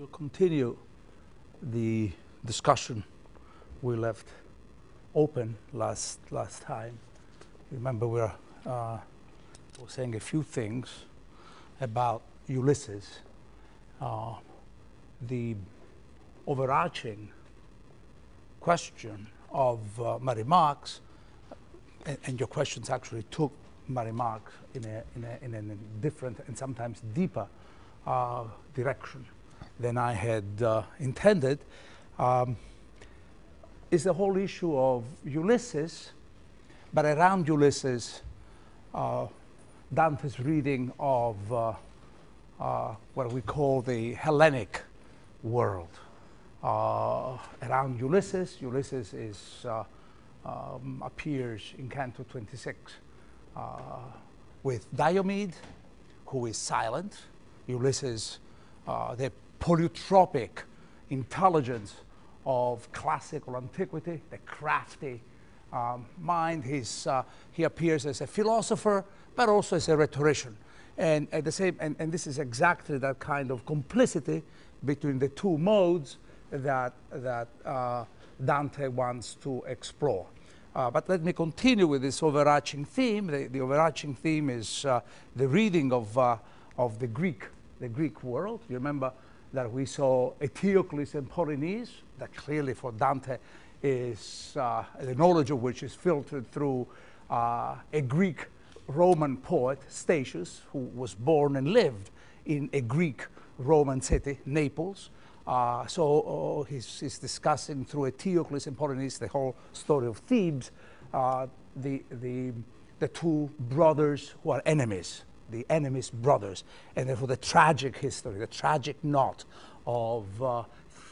We'll continue the discussion we left open last last time. Remember, we were, uh, were saying a few things about Ulysses. Uh, the overarching question of uh, Mary Marx, and, and, your questions actually took Mary Marx in a, in a, in a different and sometimes deeper uh, direction than I had uh, intended, um, is the whole issue of Ulysses, but around Ulysses, uh, Dante's reading of uh, uh, what we call the Hellenic world. Uh, around Ulysses, Ulysses is, um, appears in Canto 26 with Diomed, who is silent. Ulysses, the polytropic intelligence of classical antiquity, the crafty um, mind. He's, uh, he appears as a philosopher, but also as a rhetorician. And at the same, and, and this is exactly that kind of complicity between the two modes that, that uh, Dante wants to explore. Uh, but let me continue with this overarching theme. The, the overarching theme is uh, the reading of, uh, of the Greek, the Greek world. You remember that we saw Eteocles and Polynice, that clearly for Dante is uh, the knowledge of which is filtered through uh, a Greek Roman poet, Statius, who was born and lived in a Greek Roman city, Naples. Uh, so uh, he's, he's, discussing through Eteocles and Polynice the whole story of Thebes, uh, the, the, the two brothers who are enemies, the enemies' brothers, and therefore the tragic history, the tragic knot of uh,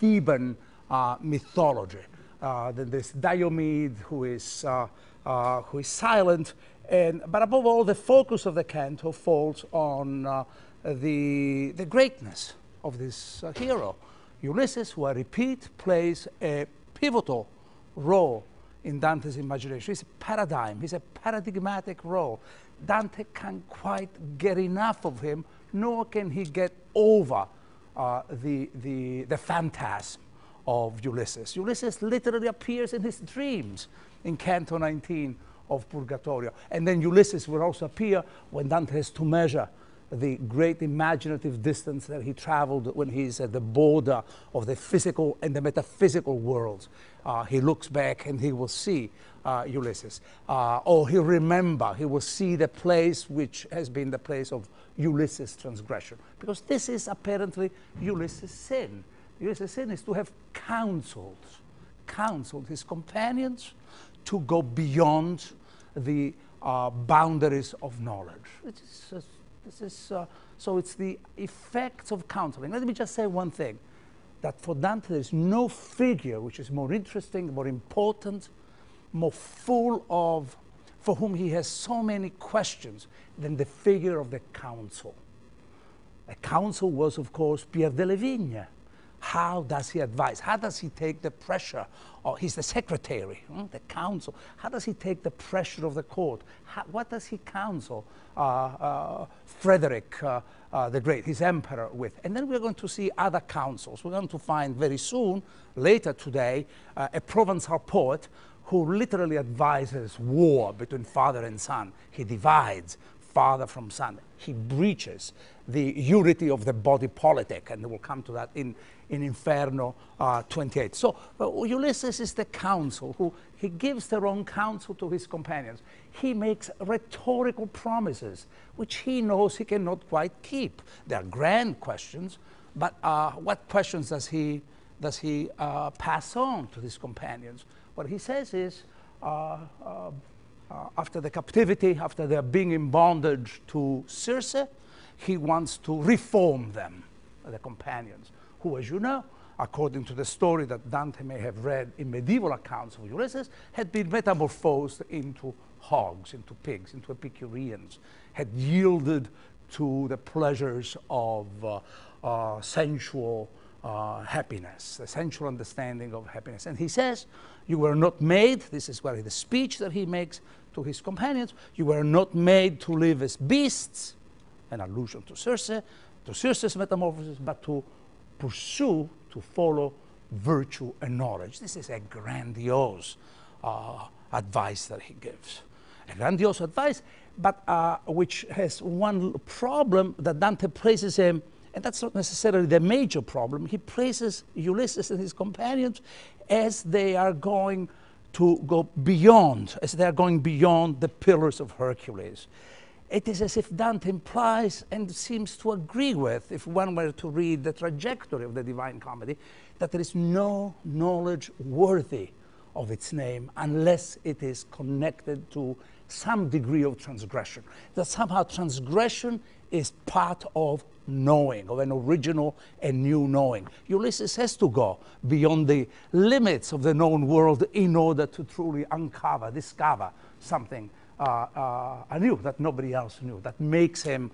Theban uh, mythology. Uh, then there's Diomed, who is, uh, uh, who is silent, and, but above all, the focus of the canto falls on uh, the, the greatness of this hero. Ulysses, who I repeat, plays a pivotal role in Dante's imagination. He's a paradigm, he's a paradigmatic role. Dante can't quite get enough of him, nor can he get over uh, the, the, the phantasm of Ulysses. Ulysses literally appears in his dreams in Canto 19 of Purgatorio. And then Ulysses will also appear when Dante has to measure the great imaginative distance that he traveled when he's at the border of the physical and the metaphysical worlds. Uh, he looks back and he will see uh, Ulysses. Uh, or he'll remember, he will see the place which has been the place of Ulysses' transgression. Because this is apparently Ulysses' sin. Ulysses' sin is to have counseled, counseled his companions to go beyond the uh, boundaries of knowledge. Is, this is, uh, so it's the effects of counseling. Let me just say one thing, that for Dante there is no figure which is more interesting, more important, more full of, for whom he has so many questions than the figure of the council. The council was, of course, Pier delle Vigne, how does he advise? How does he take the pressure? Oh, he's the secretary, hmm, the council. How does he take the pressure of the court? How, what does he counsel uh, uh, Frederick uh, uh, the Great, his emperor, with? And then we're going to see other councils. We're going to find very soon, later today, uh, a Provençal poet who literally advises war between father and son. He divides father from son. He breaches the unity of the body politic, and we'll come to that in, in Inferno uh, 28. So uh, Ulysses is the counsel who he gives the wrong counsel to his companions. He makes rhetorical promises which he knows he cannot quite keep. They are grand questions, but uh, what questions does he, does he uh, pass on to his companions? What he says is, uh, uh, after the captivity, after their being in bondage to Circe, he wants to reform them, the companions, who, as you know, according to the story that Dante may have read in medieval accounts of Ulysses, had been metamorphosed into hogs, into pigs, into Epicureans, had yielded to the pleasures of uh, uh, sensual uh, happiness, the sensual understanding of happiness. And he says, You were not made, this is where the speech that he makes to his companions, you were not made to live as beasts, an allusion to Circe, to Circe's metamorphosis, but to pursue, to follow virtue and knowledge. This is a grandiose uh, advice that he gives. A grandiose advice, but uh, which has one problem that Dante praises him, and that's not necessarily the major problem. He praises Ulysses and his companions as they are going to go beyond, as they are going beyond the pillars of Hercules. It is as if Dante implies and seems to agree with, if one were to read the trajectory of the Divine Comedy, that there is no knowledge worthy of its name unless it is connected to some degree of transgression. That somehow transgression is part of knowing, of an original and new knowing. Ulysses has to go beyond the limits of the known world in order to truly uncover, discover something uh, uh, anew that nobody else knew, that makes him,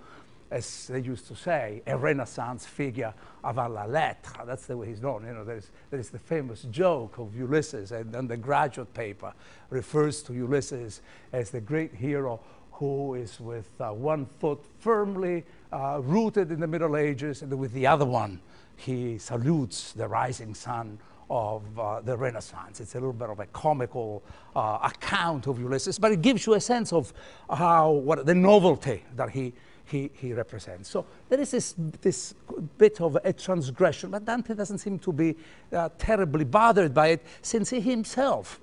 as they used to say, a Renaissance figure avant la lettre. That's the way he's known. You know, there's, there's the famous joke of Ulysses, and then the graduate paper refers to Ulysses as the great hero who is with uh, one foot firmly uh, rooted in the Middle Ages, and with the other one, he salutes the rising sun of uh, the Renaissance. It's a little bit of a comical uh, account of Ulysses, but it gives you a sense of how what the novelty that he he, he represents. So there is this, this bit of a transgression, but Dante doesn't seem to be uh, terribly bothered by it since he himself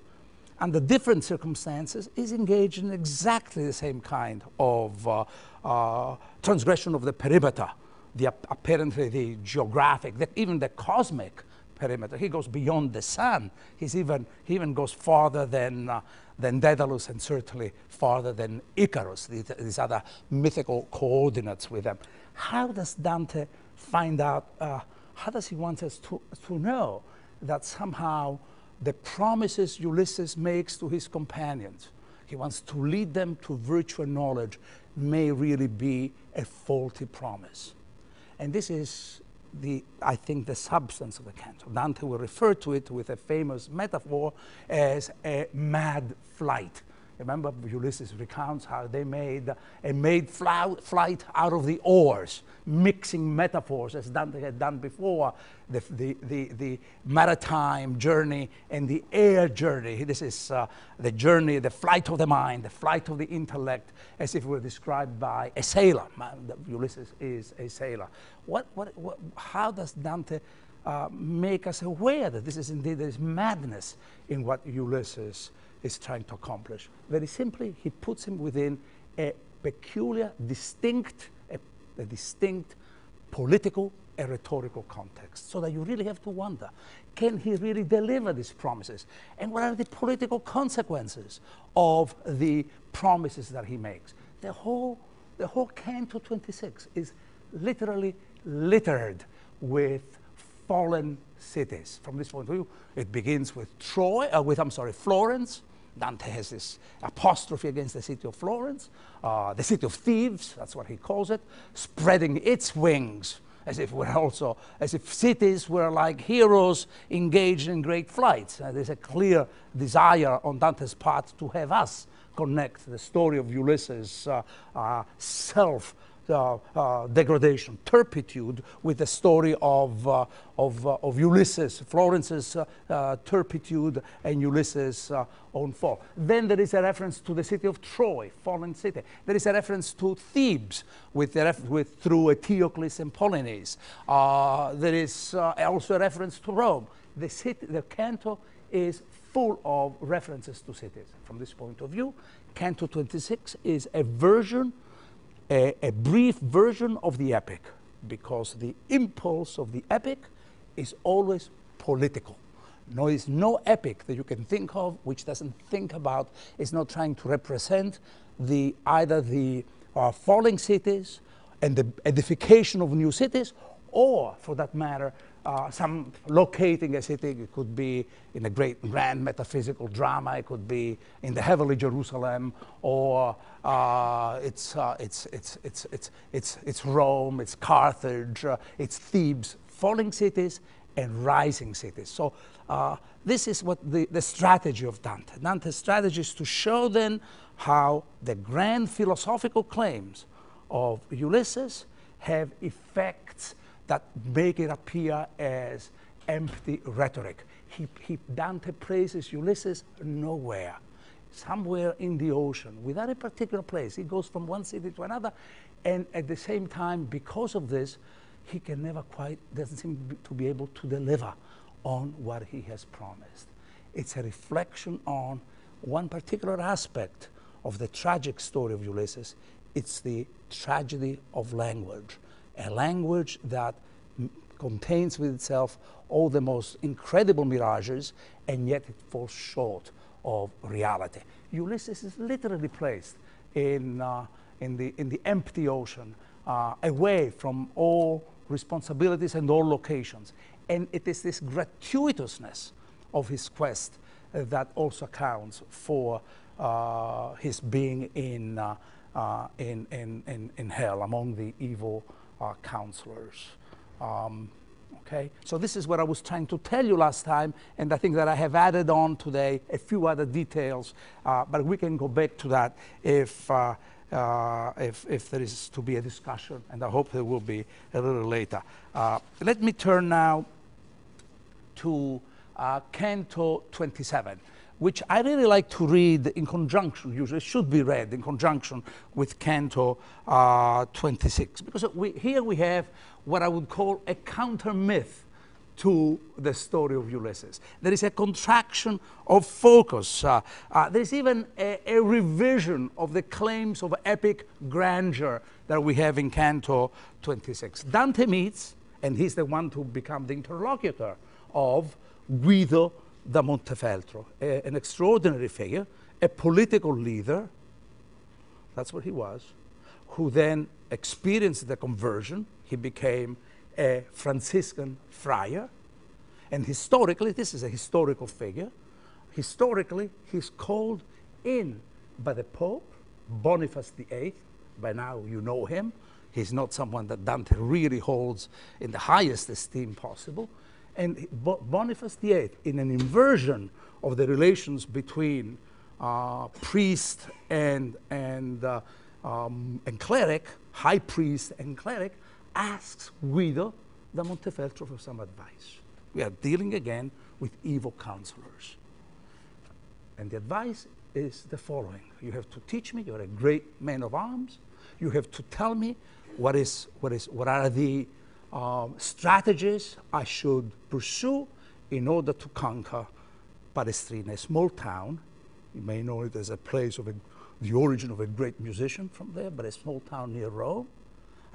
under different circumstances, is engaged in exactly the same kind of uh, uh, transgression of the perimeter, the apparently the geographic, the, even the cosmic perimeter. He goes beyond the sun. He's even, he even goes farther than, uh, than Daedalus and certainly farther than Icarus, these, these, other mythical coordinates with them. How does Dante find out, uh, how does he want us to, to know that somehow the promises Ulysses makes to his companions. He wants to lead them to virtue and knowledge may really be a faulty promise. And this is the, I think, the substance of the canto. Dante will refer to it with a famous metaphor as a mad flight. Remember, Ulysses recounts how they made a made flight out of the oars, mixing metaphors as Dante had done before the, the, the, the maritime journey and the air journey. This is uh, the journey, the flight of the mind, the flight of the intellect, as if it were described by a sailor. Ulysses is a sailor. What, what, what, how does Dante uh, make us aware that this is indeed there is madness in what Ulysses is trying to accomplish. Very simply, he puts him within a peculiar, distinct, a, a distinct political and rhetorical context, so that you really have to wonder, can he really deliver these promises? And what are the political consequences of the promises that he makes? The whole, the whole Canto 26 is literally littered with fallen cities. From this point of view, it begins with Troy, uh, with I'm sorry, Florence, Dante has this apostrophe against the city of Florence, uh, the city of thieves, that's what he calls it, spreading its wings as if we're also, as if cities were like heroes engaged in great flights. Uh, there's a clear desire on Dante's part to have us connect the story of Ulysses' uh, uh self degradation, turpitude, with the story of, uh, of, uh, of Ulysses, Florence's uh, uh, turpitude, and Ulysses' own fall. Then there is a reference to the city of Troy, fallen city. There is a reference to Thebes, with, with through Eteocles and Polynice. there is also a reference to Rome. The, city, the canto is full of references to cities. From this point of view, Canto 26 is a version a, a brief version of the epic because the impulse of the epic is always political. No, there is no epic that you can think of which doesn't think about, is not trying to represent the, either the uh, falling cities and the edification of new cities, or for that matter, uh, some locating a city. It could be in a great grand metaphysical drama. It could be in the heavenly Jerusalem, or uh, it's, uh, it's, it's, it's, it's, it's, it's Rome, it's Carthage, uh, it's Thebes, falling cities and rising cities. So uh, this is what the, the strategy of Dante. Dante's strategy is to show then how the grand philosophical claims of Ulysses have effects that make it appear as empty rhetoric. He, he, Dante praises Ulysses nowhere, somewhere in the ocean, without a particular place. He goes from one city to another, and at the same time, because of this, he can never quite, doesn't seem to be able to deliver on what he has promised. It's a reflection on one particular aspect of the tragic story of Ulysses. It's the tragedy of language, a language that contains with itself all the most incredible mirages, and yet it falls short of reality. Ulysses is literally placed in, uh, in, the, in the empty ocean, uh, away from all responsibilities and all locations. And it is this gratuitousness of his quest uh, that also accounts for uh, his being in, uh, uh, in, in, in, in, hell among the evil uh, counselors. Um, okay, so this is what I was trying to tell you last time, and I think that I have added on today a few other details, uh, but we can go back to that if, uh, if, if there is to be a discussion, and I hope there will be a little later. let me turn now to Canto 27 which I really like to read in conjunction, usually should be read in conjunction with Canto uh, 26. Because we, here we have what I would call a counter myth to the story of Ulysses. There is a contraction of focus. Uh, uh, there's even a, a, revision of the claims of epic grandeur that we have in Canto 26. Dante meets, and he's the one to become the interlocutor of Guido da Montefeltro, a, an extraordinary figure, a political leader, that's what he was, who then experienced the conversion. He became a Franciscan friar. And historically, this is a historical figure. Historically, he's called in by the Pope, Boniface VIII. By now, you know him. He's not someone that Dante really holds in the highest esteem possible. And Boniface VIII, in an inversion of the relations between uh, priest and, and, uh, um, and cleric, high priest and cleric, asks Guido da Montefeltro for some advice. We are dealing again with evil counselors. And the advice is the following You have to teach me, you're a great man of arms. You have to tell me what, is, what, is, what are the um, strategies I should pursue in order to conquer Palestrina, a small town. You may know it as a place of a, the origin of a great musician from there, but a small town near Rome.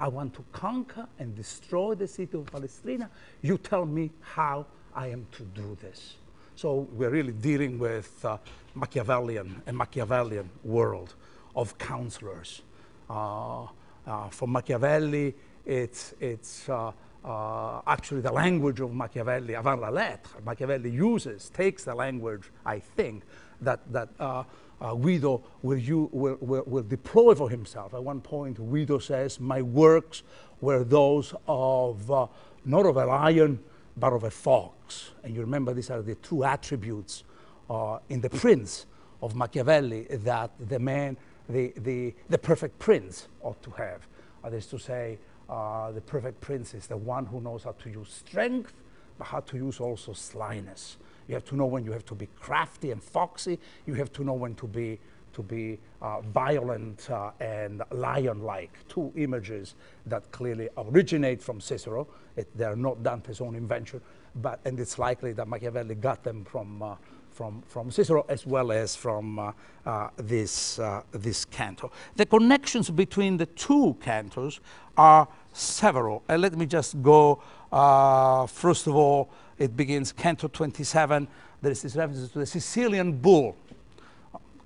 I want to conquer and destroy the city of Palestrina. You tell me how I am to do this. So we're really dealing with uh, Machiavellian, a Machiavellian world of counselors. Uh, uh, for Machiavelli, it's, it's uh, uh, actually the language of Machiavelli, avant la lettre. Machiavelli uses, takes the language, I think, that, that uh, uh, Guido will, you, will, will, will, deploy for himself. At one point, Guido says, My works were those of uh, not of a lion, but of a fox. And you remember these are the two attributes uh, in the prince of Machiavelli that the man, the, the, the perfect prince ought to have. That is to say, uh, the perfect prince is the one who knows how to use strength, but how to use also slyness. You have to know when you have to be crafty and foxy. You have to know when to be to be uh, violent uh, and lion-like. Two images that clearly originate from Cicero. It, they are not Dante's own invention, but and it's likely that Machiavelli got them from uh, from, from Cicero as well as from uh, uh, this, this canto. The connections between the two cantos are several. And let me just go, uh, first of all, it begins Canto 27. There is this reference to the Sicilian bull,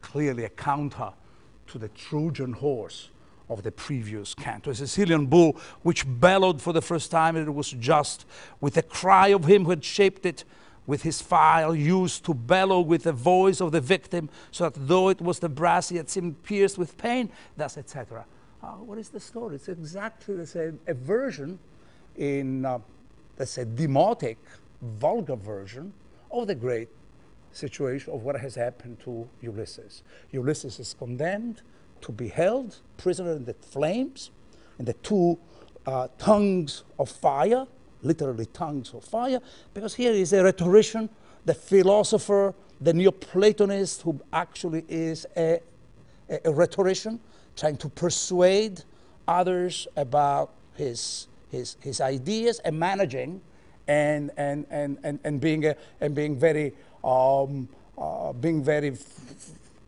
clearly a counter to the Trojan horse of the previous canto. A Sicilian bull which bellowed for the first time, and it was just with the cry of him who had shaped it with his file used to bellow with the voice of the victim, so that though it was the brass, he had seemed pierced with pain, thus, etc. What is the story? It's exactly the same, a version in, uh, let's say, demotic, vulgar version of the great situation of what has happened to Ulysses. Ulysses is condemned to be held prisoner in the flames, and the two uh, tongues of fire, literally tongues of fire, because here is a rhetorician, the philosopher, the Neoplatonist, who actually is a, a, a rhetorician, trying to persuade others about his, his, his ideas and managing and, and, and, and, and, being, a, and being very, um, uh, being very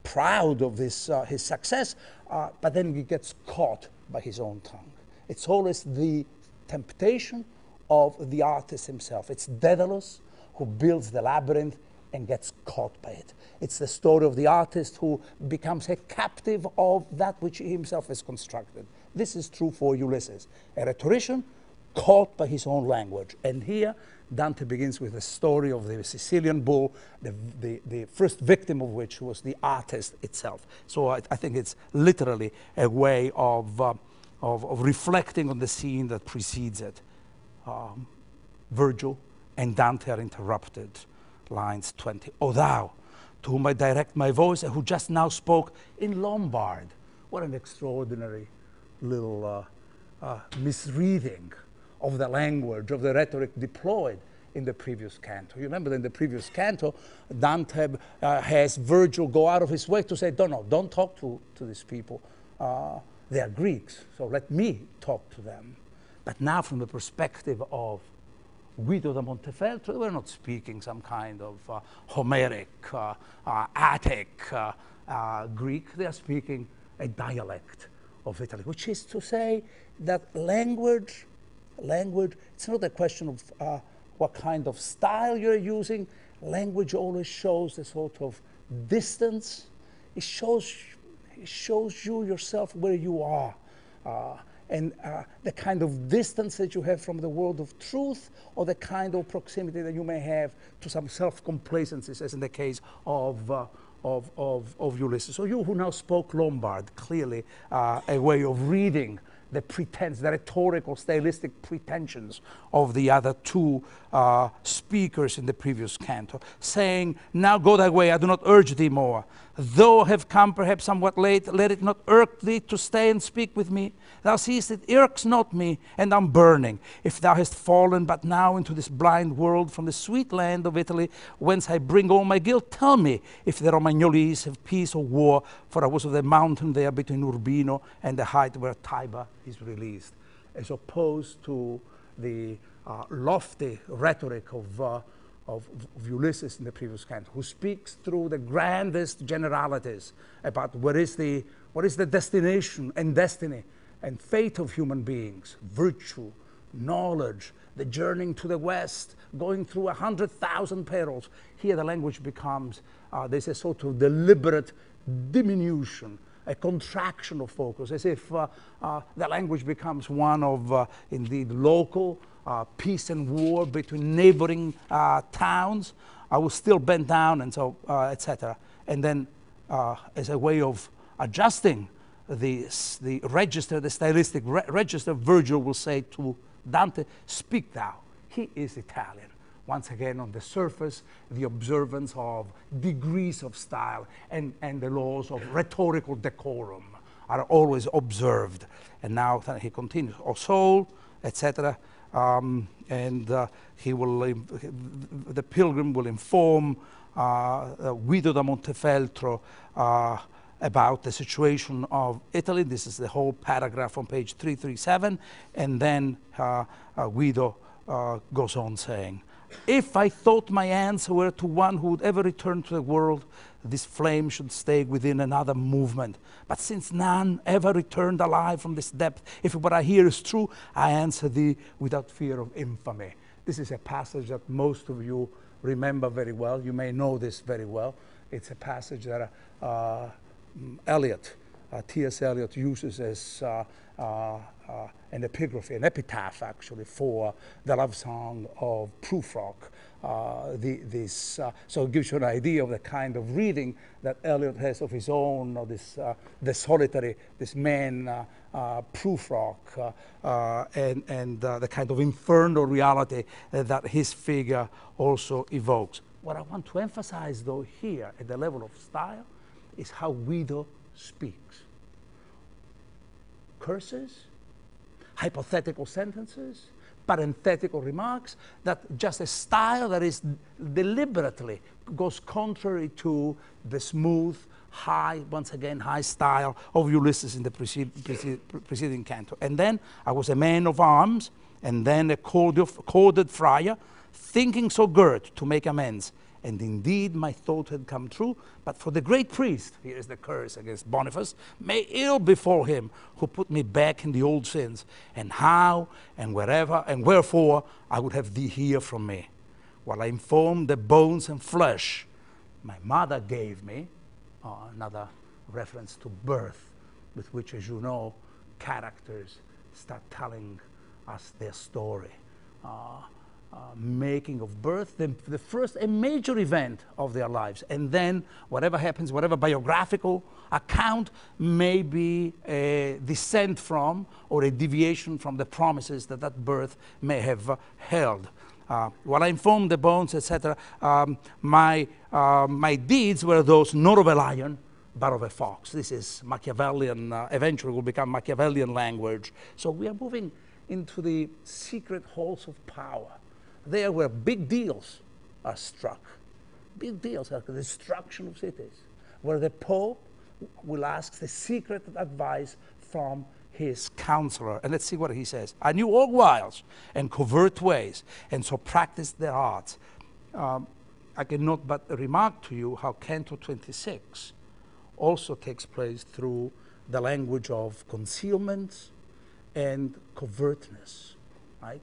proud of this, uh, his success, uh, but then he gets caught by his own tongue. It's always the temptation of the artist himself. It's Daedalus who builds the labyrinth and gets caught by it. It's the story of the artist who becomes a captive of that which he himself has constructed. This is true for Ulysses, a rhetorician caught by his own language. And here, Dante begins with the story of the Sicilian bull, the, the, the first victim of which was the artist itself. So I, I think it's literally a way of, uh, of, of, reflecting on the scene that precedes it. Um, Virgil and Dante are interrupted. Lines 20. O thou, to whom I direct my voice, and who just now spoke in Lombard. What an extraordinary little uh, uh, misreading of the language, of the rhetoric deployed in the previous canto. You remember in the previous canto, Dante uh, has Virgil go out of his way to say, don't, no, don't talk to, to these people. Uh, they are Greeks, so let me talk to them. But now from the perspective of Guido da Montefeltro, we're not speaking some kind of uh, Homeric, uh, uh, Attic uh, uh, Greek. They are speaking a dialect of Italy, which is to say that language, language, it's not a question of uh, what kind of style you're using. Language always shows a sort of distance. It shows, it shows you yourself where you are and uh, the kind of distance that you have from the world of truth or the kind of proximity that you may have to some self-complacencies, as in the case of, uh, of, of, of, Ulysses. So you who now spoke Lombard, clearly uh, a way of reading the pretense, the rhetorical, stylistic pretensions of the other two uh, speakers in the previous canto, saying, Now go thy way, I do not urge thee more. Though have come perhaps somewhat late, let it not irk thee to stay and speak with me. Thou seest it irks not me, and I'm burning. If thou hast fallen but now into this blind world from the sweet land of Italy, whence I bring all my guilt, tell me if the Romagnolese have peace or war, for I was of the mountain there between Urbino and the height where Tiber is released, as opposed to the uh, lofty rhetoric of, uh, of, of, Ulysses in the previous canto, who speaks through the grandest generalities about what is the, what is the destination and destiny and fate of human beings, virtue, knowledge, the journeying to the West, going through a hundred thousand perils. Here the language becomes, uh, there's a sort of deliberate diminution, a contraction of focus, as if uh, uh, the language becomes one of, uh, indeed, local uh, peace and war between neighboring uh, towns. I was still bent down, and so, etc. And then, as a way of adjusting the, the register, the stylistic re register, Virgil will say to Dante, Speak thou. He is Italian. Once again, on the surface, the observance of degrees of style and, and the laws of rhetorical decorum are always observed. And now he continues, O soul, etc. Um, and uh, he will, the pilgrim will inform uh, uh, Guido da Montefeltro uh, about the situation of Italy. This is the whole paragraph on page 337. And then Guido goes on saying, If I thought my answer were to one who would ever return to the world, this flame should stay within another movement. But since none ever returned alive from this depth, if what I hear is true, I answer thee without fear of infamy. This is a passage that most of you remember very well. You may know this very well. It's a passage that uh, Eliot, uh, T.S. Eliot uses as uh, uh, an epigraphy, an epitaph actually, for the love song of Prufrock. Uh, the, this, uh, so it gives you an idea of the kind of reading that Eliot has of his own, of this, uh, the solitary, this man, uh, Prufrock, and, and the kind of infernal reality that his figure also evokes. What I want to emphasize, though, here at the level of style is how Guido speaks. Curses, hypothetical sentences, parenthetical remarks, that just a style that is deliberately goes contrary to the smooth, high, once again, high style of Ulysses in the preceding, preceding canto. And then I was a man of arms, and then a corded friar, thinking so girt to make amends and indeed, my thought had come true. But for the great priest, here is the curse against Boniface, may ill befall him who put me back in the old sins. And how and wherever and wherefore I would have thee hear from me. While I informed the bones and flesh my mother gave me, uh, another reference to birth, with which, as you know, characters start telling us their story. Uh, making of birth, the, the first, a major event of their lives. And then whatever happens, whatever biographical account may be a descent from or a deviation from the promises that that birth may have uh, held. Uh, while I informed the bones, etc., um, my, uh, my deeds were those not of a lion, but of a fox. This is Machiavellian, uh, eventually will become Machiavellian language. So we are moving into the secret halls of power there where big deals are struck. Big deals like the destruction of cities, where the Pope will ask the secret advice from his counselor. And let's see what he says. I knew all wiles and covert ways, and so practiced their arts. Um, I cannot but remark to you how Canto 26 also takes place through the language of concealment and covertness, right?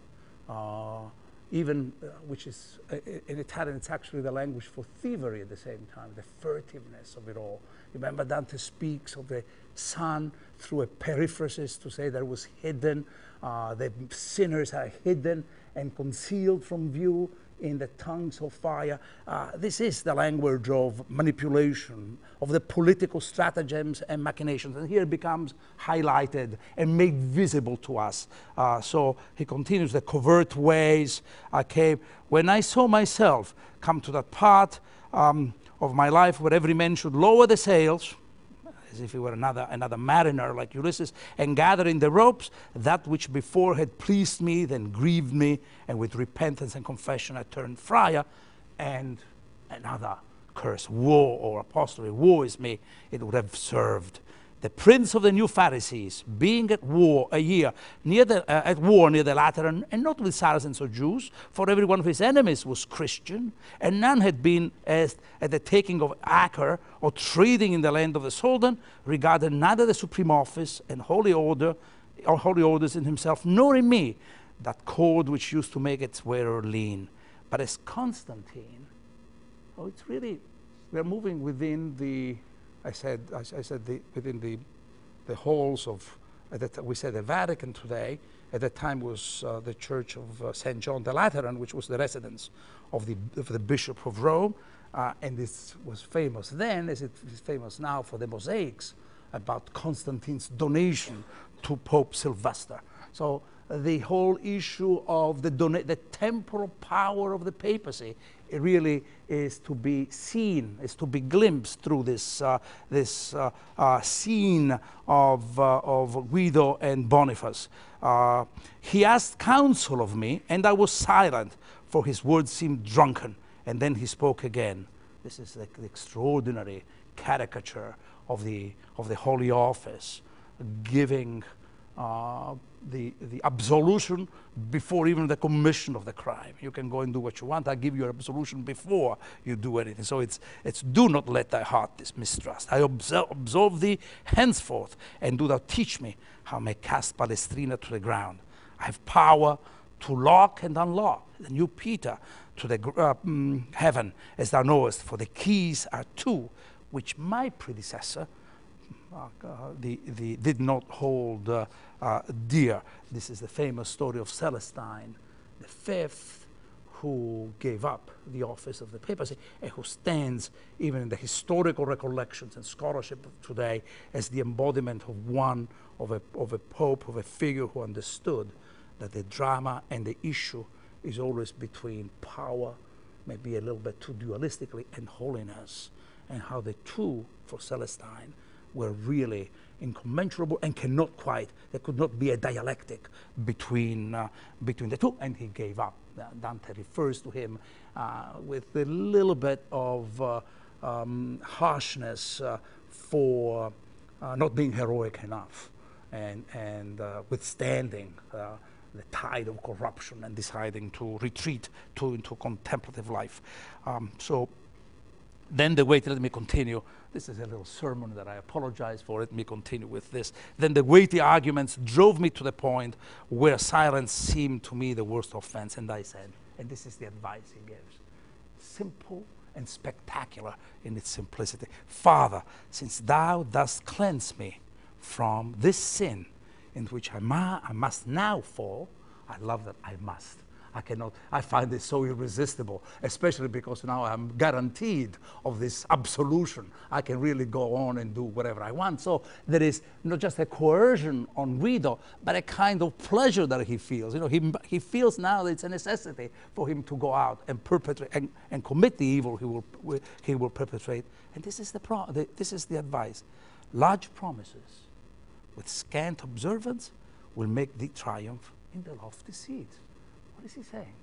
Uh, even, uh, which is uh, in Italian, it's actually the language for thievery at the same time, the furtiveness of it all. Remember, Dante speaks of the sun through a periphrasis to say that it was hidden, uh, the sinners are hidden and concealed from view in the tongues of fire. Uh, this is the language of manipulation, of the political stratagems and machinations. And here it becomes highlighted and made visible to us. Uh, so he continues the covert ways I came. When I saw myself come to that part um, of my life where every man should lower the sails, as if he were another, another mariner like Ulysses, and gathering the ropes, that which before had pleased me, then grieved me, and with repentance and confession I turned friar, and another curse, woe or apostasy, woe is me, it would have served the prince of the new Pharisees, being at war a year, near the, uh, at war near the Lateran, and not with Saracens or Jews, for every one of his enemies was Christian, and none had been as, at the taking of Acre or trading in the land of the Soldan, regarded neither the supreme office and holy order or holy orders in himself, nor in me, that cord which used to make its wearer lean. But as Constantine, oh, it's really, we're moving within the I said, I, I said the, within the, the halls of, that we said the Vatican today, at that time was uh, the Church of uh, St. John the Lateran, which was the residence of the, of the Bishop of Rome. Uh, and this was famous then, as it is famous now, for the mosaics about Constantine's donation to Pope Sylvester. So the whole issue of the, the temporal power of the papacy really is to be seen, is to be glimpsed through this, uh, this uh, uh, scene of, uh, of Guido and Boniface. Uh, he asked counsel of me, and I was silent, for his words seemed drunken. And then he spoke again. This is like the extraordinary caricature of the, of the Holy Office, giving uh, the, the absolution before even the commission of the crime. You can go and do what you want. I give you absolution before you do anything. So it's, it's do not let thy heart this mistrust. I absolve, thee henceforth, and do thou teach me how I may cast Palestrina to the ground. I have power to lock and unlock. And you, Peter, to the uh, um, heaven, as thou knowest, for the keys are two, which my predecessor the, the, did not hold uh, uh, dear. This is the famous story of Celestine the fifth, who gave up the office of the papacy and who stands even in the historical recollections and scholarship of today as the embodiment of one of a, of a pope, of a figure who understood that the drama and the issue is always between power, maybe a little bit too dualistically, and holiness, and how the two, for Celestine, were really incommensurable and cannot quite, there could not be a dialectic between, uh, between the two, and he gave up. Uh, Dante refers to him uh, with a little bit of uh, um, harshness uh, for uh, not being heroic enough and, and withstanding the tide of corruption and deciding to retreat to, into contemplative life. Um, so then the weighty, let me continue. This is a little sermon that I apologize for. Let me continue with this. Then the weighty arguments drove me to the point where silence seemed to me the worst offense. And I said, and this is the advice he gives simple and spectacular in its simplicity Father, since thou dost cleanse me from this sin in which I, ma- I must now fall, I love that I must I cannot, I find it so irresistible, especially because now I'm guaranteed of this absolution. I can really go on and do whatever I want. So there is not just a coercion on Guido, but a kind of pleasure that he feels. You know, he, he feels now that it's a necessity for him to go out and perpetrate and, and commit the evil he will, he will perpetrate. And this is the, pro, the, this is the advice. Large promises with scant observance will make the triumph in the lofty seats. What is he saying?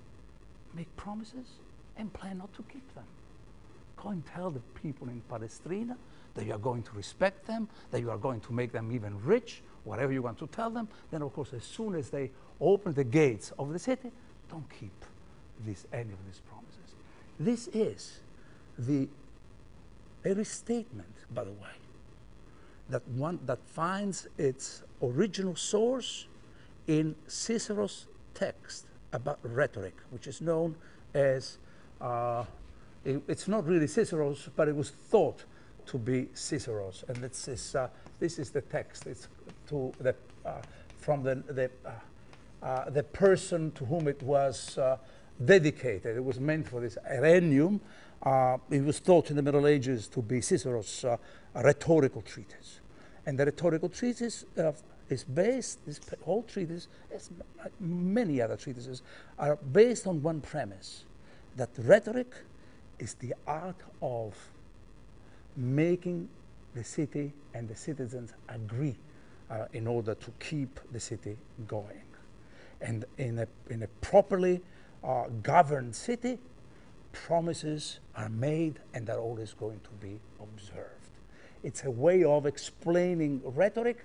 Make promises and plan not to keep them. Go and tell the people in Palestrina that you are going to respect them, that you are going to make them even rich, whatever you want to tell them. Then, of course, as soon as they open the gates of the city, don't keep this, any of these promises. This is the a restatement, by the way, that one that finds its original source in Cicero's text about rhetoric, which is known as, uh, it, it's not really Cicero's, but it was thought to be Cicero's. And this is, uh, this is the text. It's to the, uh, from the, the, uh, uh, the person to whom it was uh, dedicated. It was meant for this Herennium. it was thought in the Middle Ages to be Cicero's rhetorical treatise. And the rhetorical treatise is based, this whole treatise, as many other treatises, are based on one premise that rhetoric is the art of making the city and the citizens agree uh, in order to keep the city going. And in a, in a properly uh, governed city, promises are made and are always going to be observed. It's a way of explaining rhetoric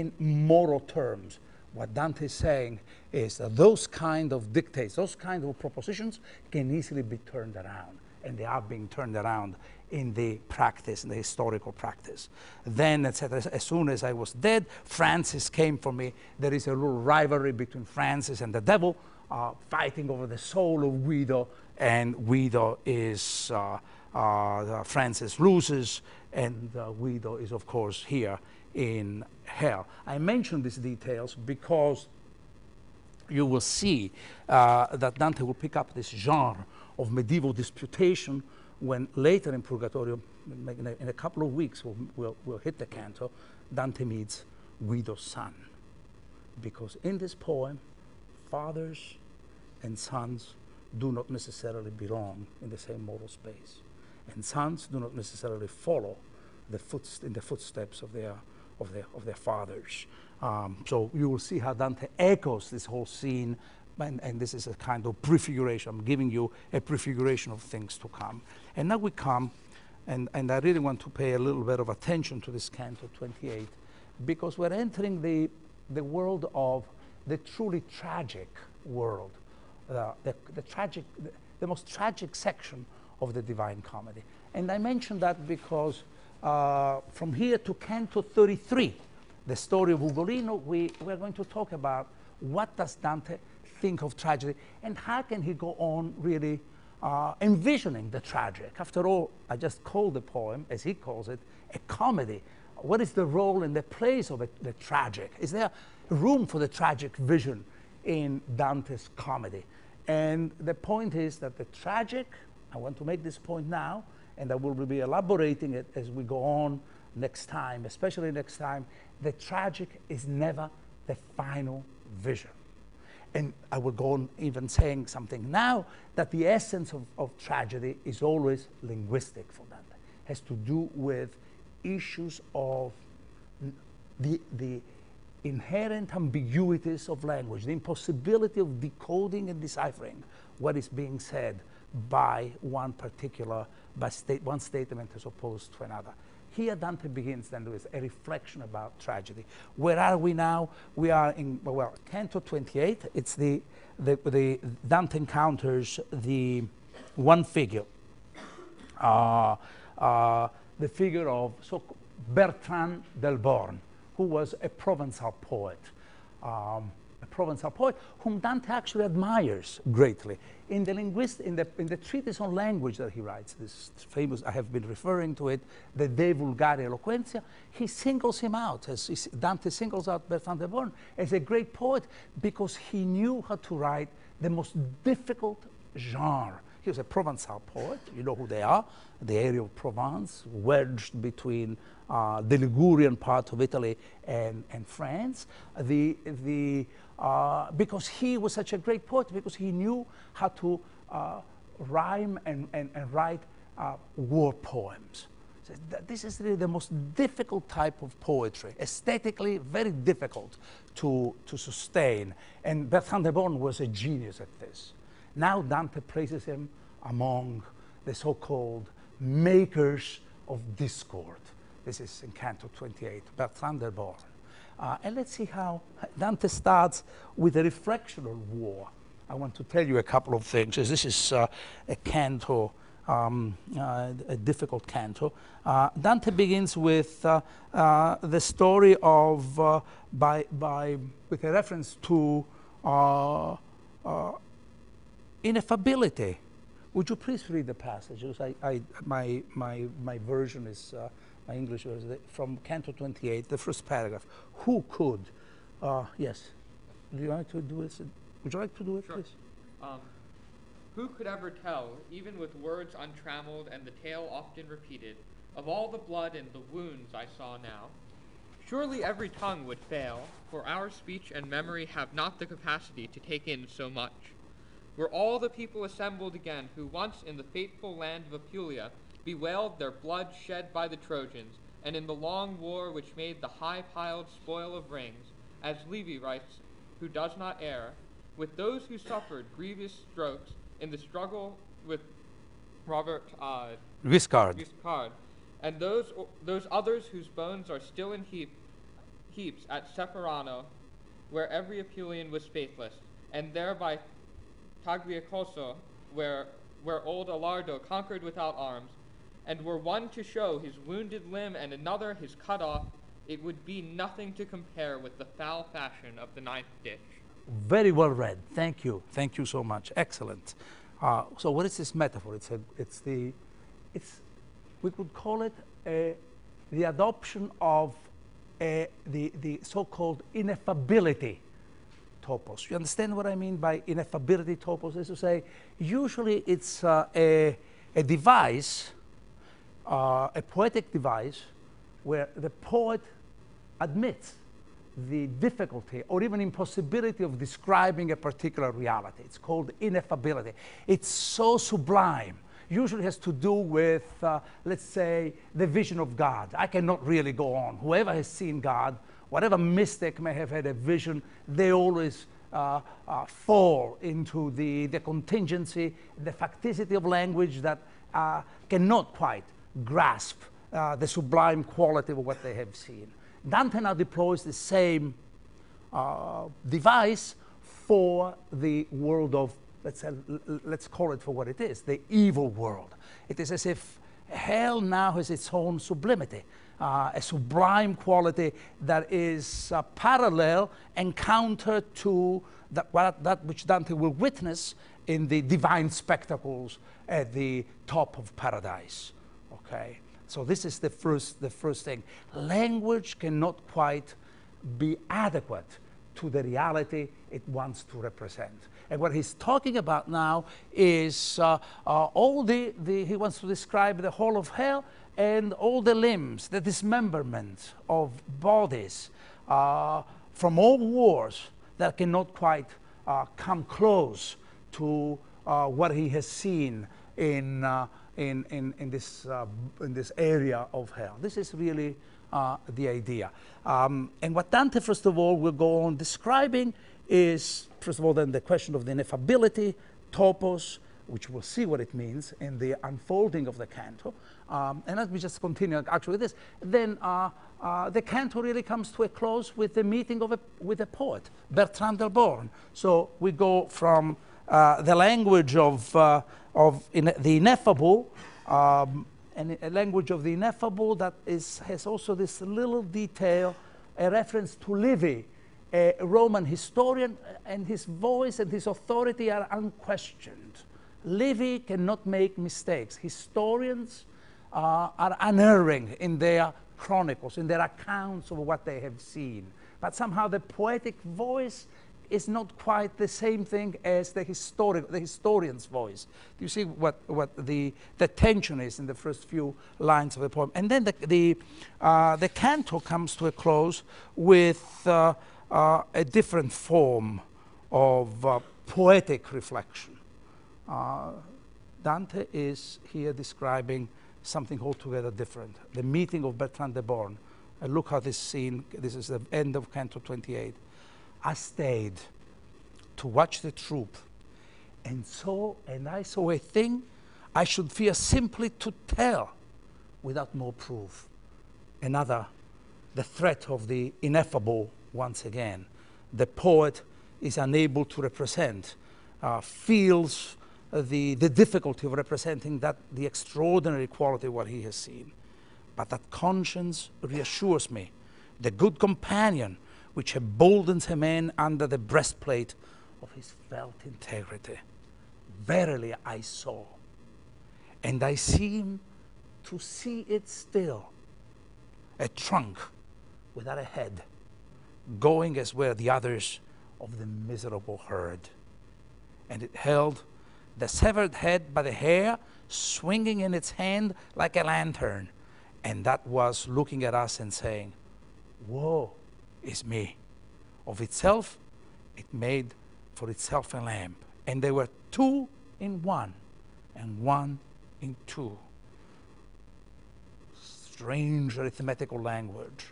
in moral terms. What Dante is saying is that those kind of dictates, those kind of propositions can easily be turned around, and they are being turned around in the practice, in the historical practice. Then, etc. As soon as I was dead, Francis came for me. There is a little rivalry between Francis and the devil, uh, fighting over the soul of Guido, and Guido is uh, uh, Francis loses, and uh, Guido is, of course, here in hell. I mention these details because you will see uh, that Dante will pick up this genre of medieval disputation when later in Purgatorio, in a, in a couple of weeks, we'll, we'll, we'll hit the canto, Dante meets Guido's son. Because in this poem, fathers and sons do not necessarily belong in the same moral space. And sons do not necessarily follow the in the footsteps of their of their, of fathers. Um, so you will see how Dante echoes this whole scene, and, and, this is a kind of prefiguration. I'm giving you a prefiguration of things to come. And now we come, and, and I really want to pay a little bit of attention to this canto 28, because we're entering the, the world of the truly tragic world, uh, the, the, tragic, the, the most tragic section of the Divine Comedy. And I mention that because uh, from here to Canto 33, the story of Ugolino, we, we're going to talk about what does Dante think of tragedy and how can he go on really uh, envisioning the tragic. After all, I just called the poem, as he calls it, a comedy. What is the role and the place of it, the tragic? Is there room for the tragic vision in Dante's comedy? And the point is that the tragic, I want to make this point now, and I will be elaborating it as we go on next time, especially next time. The tragic is never the final vision. And I will go on even saying something now that the essence of, of tragedy is always linguistic for Dante, has to do with issues of the, the inherent ambiguities of language, the impossibility of decoding and deciphering what is being said by one particular, by state, one statement as opposed to another. Here Dante begins then with a reflection about tragedy. Where are we now? We are in, well, Canto 28. It's the, the, the Dante encounters the one figure, uh, uh, the figure of so Bertrand de Born, who was a Provençal poet. Um, Provençal poet whom Dante actually admires greatly. In the linguist, in the, in the treatise on language that he writes, this famous, I have been referring to it, the De Vulgari Eloquentia, he singles him out, as Dante singles out Bertrand de Born as a great poet because he knew how to write the most difficult genre. He was a Provençal poet, you know who they are, the area of Provence, wedged between uh, the Ligurian part of Italy and, and France. The, the, uh, because he was such a great poet, because he knew how to uh, rhyme and, and, and write uh, war poems. So this is really the most difficult type of poetry, aesthetically very difficult to, to sustain. And Bertrand de Born was a genius at this. Now Dante places him among the so-called makers of discord. This is in Canto 28, Bertrand de Born. Uh, and let's see how Dante starts with a reflection on war. I want to tell you a couple of things. This is uh, a canto, um, uh, a difficult canto. Uh, Dante begins with uh, uh, the story of, by, by, with a reference to ineffability. Would you please read the passages? I, I, my, my, my version is my English version, from Canto 28, the first paragraph. Who could? Uh, yes. Do you like to do it? Would you like to do it, sure. please? Um, who could ever tell, even with words untrammeled and the tale often repeated, of all the blood and the wounds I saw now? Surely every tongue would fail, for our speech and memory have not the capacity to take in so much. Were all the people assembled again who once in the fateful land of Apulia bewailed their blood shed by the Trojans, and in the long war which made the high piled spoil of rings, as Livy writes, who does not err, with those who suffered grievous strokes in the struggle with Robert uh. Guiscard, and those those others whose bones are still in heap, heaps at Ceperano, where every Apulian was faithless, and there by Tagliacozzo, where where old Alardo conquered without arms, and were one to show his wounded limb and another his cut off, it would be nothing to compare with the foul fashion of the ninth ditch. Very well read. Thank you. Thank you so much. Excellent. Uh, so what is this metaphor? It's, a, it's the, it's, we could call it a, the adoption of a, the, the so-called ineffability topos. You understand what I mean by ineffability topos? Is to say, usually it's uh, a, a device uh, a poetic device where the poet admits the difficulty or even impossibility of describing a particular reality. It's called ineffability. It's so sublime. Usually has to do with, uh, let's say, the vision of God. I cannot really go on. Whoever has seen God, whatever mystic may have had a vision, they always uh, uh, fall into the, the contingency, the facticity of language that uh, cannot quite grasp uh, the sublime quality of what they have seen. Dante now deploys the same uh, device for the world of, let's, say, let's call it for what it is, the evil world. It is as if hell now has its own sublimity, uh, a sublime quality that is uh, parallel and counter to that, that which Dante will witness in the divine spectacles at the top of paradise. Okay, so this is the first, the first thing. Language cannot quite be adequate to the reality it wants to represent. And what he's talking about now is uh, uh, all the, the, he wants to describe the whole of hell and all the limbs, the dismemberment of bodies uh, from all wars that cannot quite uh, come close to uh, what he has seen in, uh, in, in, in, this, uh, in this area of hell. This is really uh, the idea. Um, and what Dante, first of all, will go on describing is, first of all, then the question of the ineffability, topos, which we'll see what it means in the unfolding of the canto. Um, and let me just continue actually with this. Then uh, uh, the canto really comes to a close with the meeting of a, with a poet, Bertrand de Born. So we go from uh, the language of, uh, of in the ineffable, um, and a language of the ineffable that is, has also this little detail, a reference to Livy, a Roman historian, and his voice and his authority are unquestioned. Livy cannot make mistakes. Historians uh, are unerring in their chronicles, in their accounts of what they have seen. But somehow the poetic voice is not quite the same thing as the, historic, the historian's voice. Do you see what, what the, the tension is in the first few lines of the poem? And then the, the, uh, the canto comes to a close with uh, uh, a different form of uh, poetic reflection. Uh, Dante is here describing something altogether different. The meeting of Bertrand de Born. And look how this scene, this is the end of Canto 28. I stayed to watch the troop and saw, and I saw a thing I should fear simply to tell without more proof. Another, the threat of the ineffable once again. The poet is unable to represent, uh, feels the, the difficulty of representing that the extraordinary quality what he has seen. But that conscience reassures me, the good companion which emboldens a man under the breastplate of his felt integrity. Verily I saw, and I seem to see it still, a trunk without a head, going as were the others of the miserable herd. And it held the severed head by the hair, swinging in its hand like a lantern. And that was looking at us and saying, Woe is me. Of itself, it made for itself a lamp. And they were two in one, and one in two. Strange arithmetical language.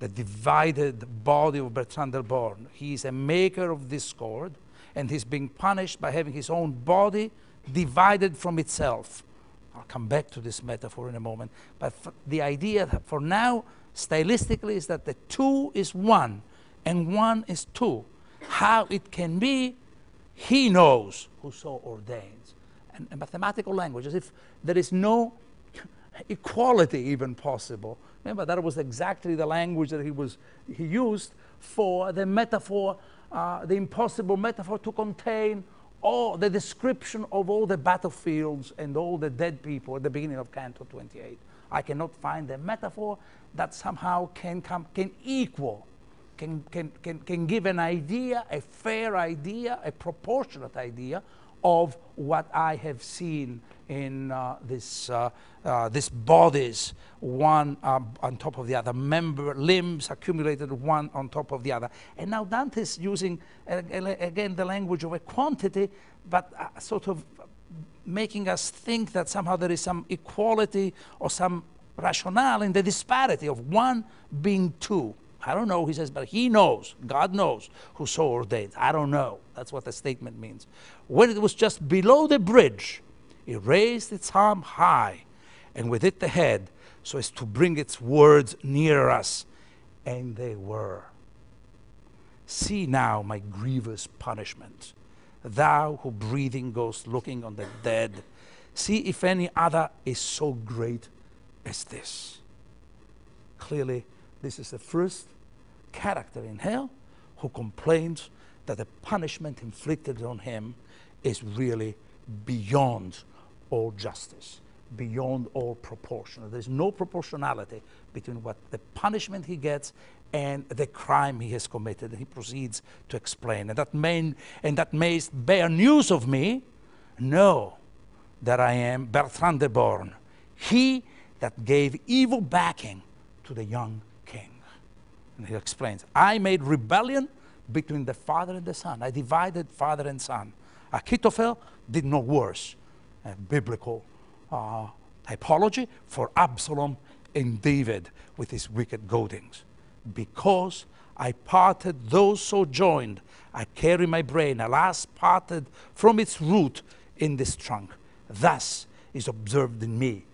The divided body of Bertrand de Born. He is a maker of discord and he's being punished by having his own body divided from itself. I'll come back to this metaphor in a moment. But the idea for now, stylistically, is that the two is one and one is two. How it can be, he knows who so ordains. And, and mathematical language, as if there is no equality even possible. Remember, that was exactly the language that he, was, he used for the metaphor uh, the impossible metaphor to contain all the description of all the battlefields and all the dead people at the beginning of Canto 28. I cannot find a metaphor that somehow can, come, can equal, can, can, can, can give an idea, a fair idea, a proportionate idea of what I have seen in uh, this, uh, uh, this bodies, one um, on top of the other, member limbs accumulated one on top of the other. And now Dante is using, again, the language of a quantity, but uh, sort of making us think that somehow there is some equality or some rationale in the disparity of one being two. I don't know, he says, but he knows, God knows who so ordained. I don't know. That's what the statement means. When it was just below the bridge, it raised its arm high, and with it the head, so as to bring its words near us. And they were. See now my grievous punishment, thou who breathing goest looking on the dead. See if any other is so great as this. Clearly, this is the first character in hell who complains that the punishment inflicted on him is really beyond all justice, beyond all proportion. There's no proportionality between what the punishment he gets and the crime he has committed. He proceeds to explain. And that, may, and that mayst bear news of me, know that I am Bertrand de Born, he that gave evil backing to the young. And he explains, I made rebellion between the father and the son. I divided father and son. Achitophel did no worse. a biblical uh, typology for Absalom and David with his wicked goadings. Because I parted those so joined, I carry my brain, alas, parted from its root in this trunk. Thus is observed in me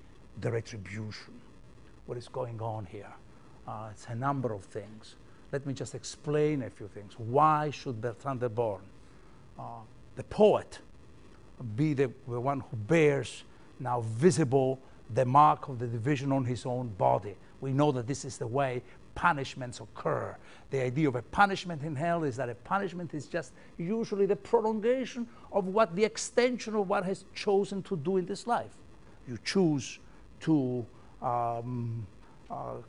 the retribution. What is going on here? Uh, it's a number of things. Let me just explain a few things. Why should Bertrand de Born, uh, the poet, be the, the one who bears now visible the mark of the division on his own body? We know that this is the way punishments occur. The idea of a punishment in hell is that a punishment is just usually the prolongation of what the extension of what has chosen to do in this life. You choose to um,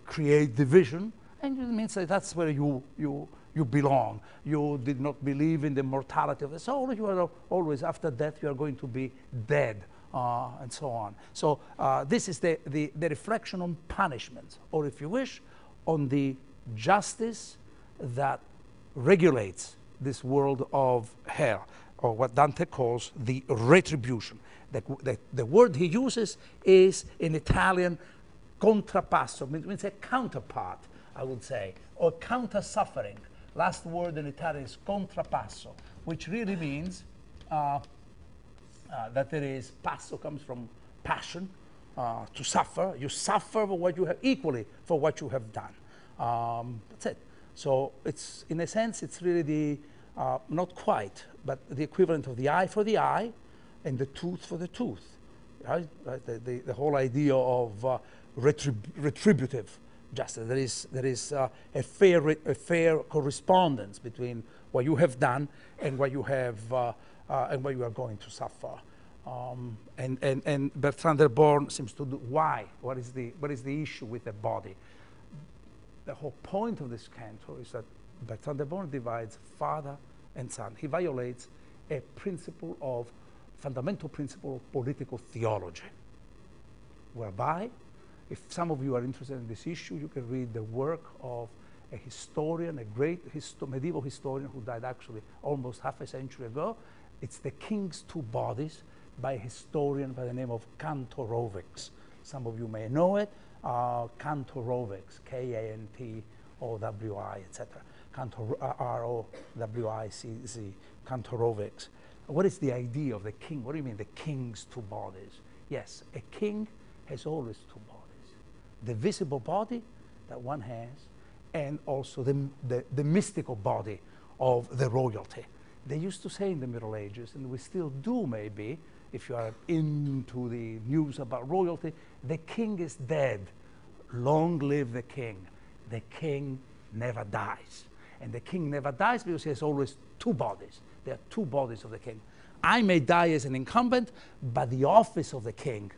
create division, and it means that that's where you, you, you belong. You did not believe in the mortality of the soul. You are always, after death, you are going to be dead, uh, and so on. So uh, this is the, the, the reflection on punishment, or if you wish, on the justice that regulates this world of hell, or what Dante calls the retribution. The, the, the word he uses is in Italian contrapasso, means, a counterpart, I would say, or counter suffering. Last word in Italian is contrapasso, which really means uh, uh, that there is passo comes from passion, uh, to suffer. You suffer for what you have equally for what you have done. Um, that's it. So it's in a sense it's really the uh, not quite, but the equivalent of the eye for the eye, and the tooth for the tooth. Right? right? The, the, the, whole idea of uh, retrib retributive justice. There is, there is uh, a, fair a fair correspondence between what you have done and what you have uh, uh, and what you are going to suffer. Um, and, and, and Bertrand de Born seems to do why? What is, the, what is the issue with the body? The whole point of this canto is that Bertrand de Born divides father and son. He violates a principle of fundamental principle of political theology, whereby, if some of you are interested in this issue, you can read the work of a historian, a great histo medieval historian who died actually almost half a century ago. It's the king's two bodies by a historian by the name of Kantorowicz. Some of you may know it. Uh, Kantorowicz, K-A-N-T-O-W-I, etc. Kantor, uh, Kantorowicz. What is the idea of the king? What do you mean, the king's two bodies? Yes, a king has always two bodies. The visible body that one has, and also the, the, the mystical body of the royalty. They used to say in the Middle Ages, and we still do maybe, if you are into the news about royalty, the king is dead. Long live the king. The king never dies. And the king never dies because he has always two bodies. There are two bodies of the king. I may die as an incumbent, but the office of the king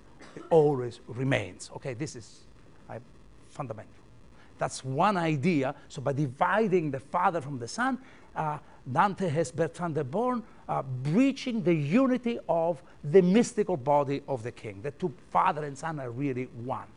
always remains. Okay, this is fundamental. That's one idea. So by dividing the father from the son, uh, Dante has Bertrand de Born uh, breaching the unity of the mystical body of the king. The two father and son are really one.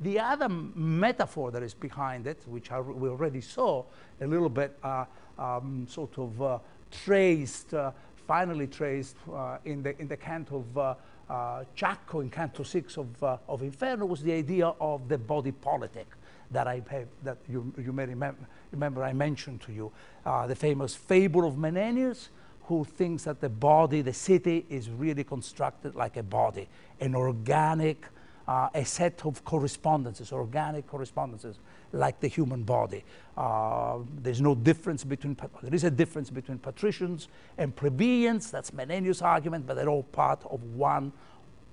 The other metaphor that is behind it, which we already saw a little bit uh, um, sort of uh, traced, uh, finally traced uh, in, the, in the canto of uh, uh, in Canto 6 of, of Inferno, was the idea of the body politic that I have, that you, you may remember, remember I mentioned to you, uh, the famous fable of Menenius, who thinks that the body, the city, is really constructed like a body, an organic, uh, a set of correspondences, organic correspondences, like the human body. Uh, there's no difference between, there is a difference between patricians and plebeians, that's Menenius' argument, but they're all part of one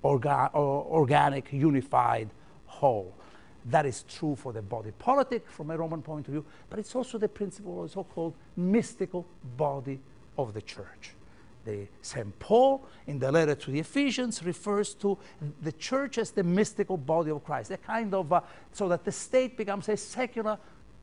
orga organic, unified whole. That is true for the body politic from a Roman point of view, but it's also the principle of the so-called mystical body of the church. The St. Paul, in the letter to the Ephesians, refers to the church as the mystical body of Christ, a kind of, uh, so that the state becomes a secular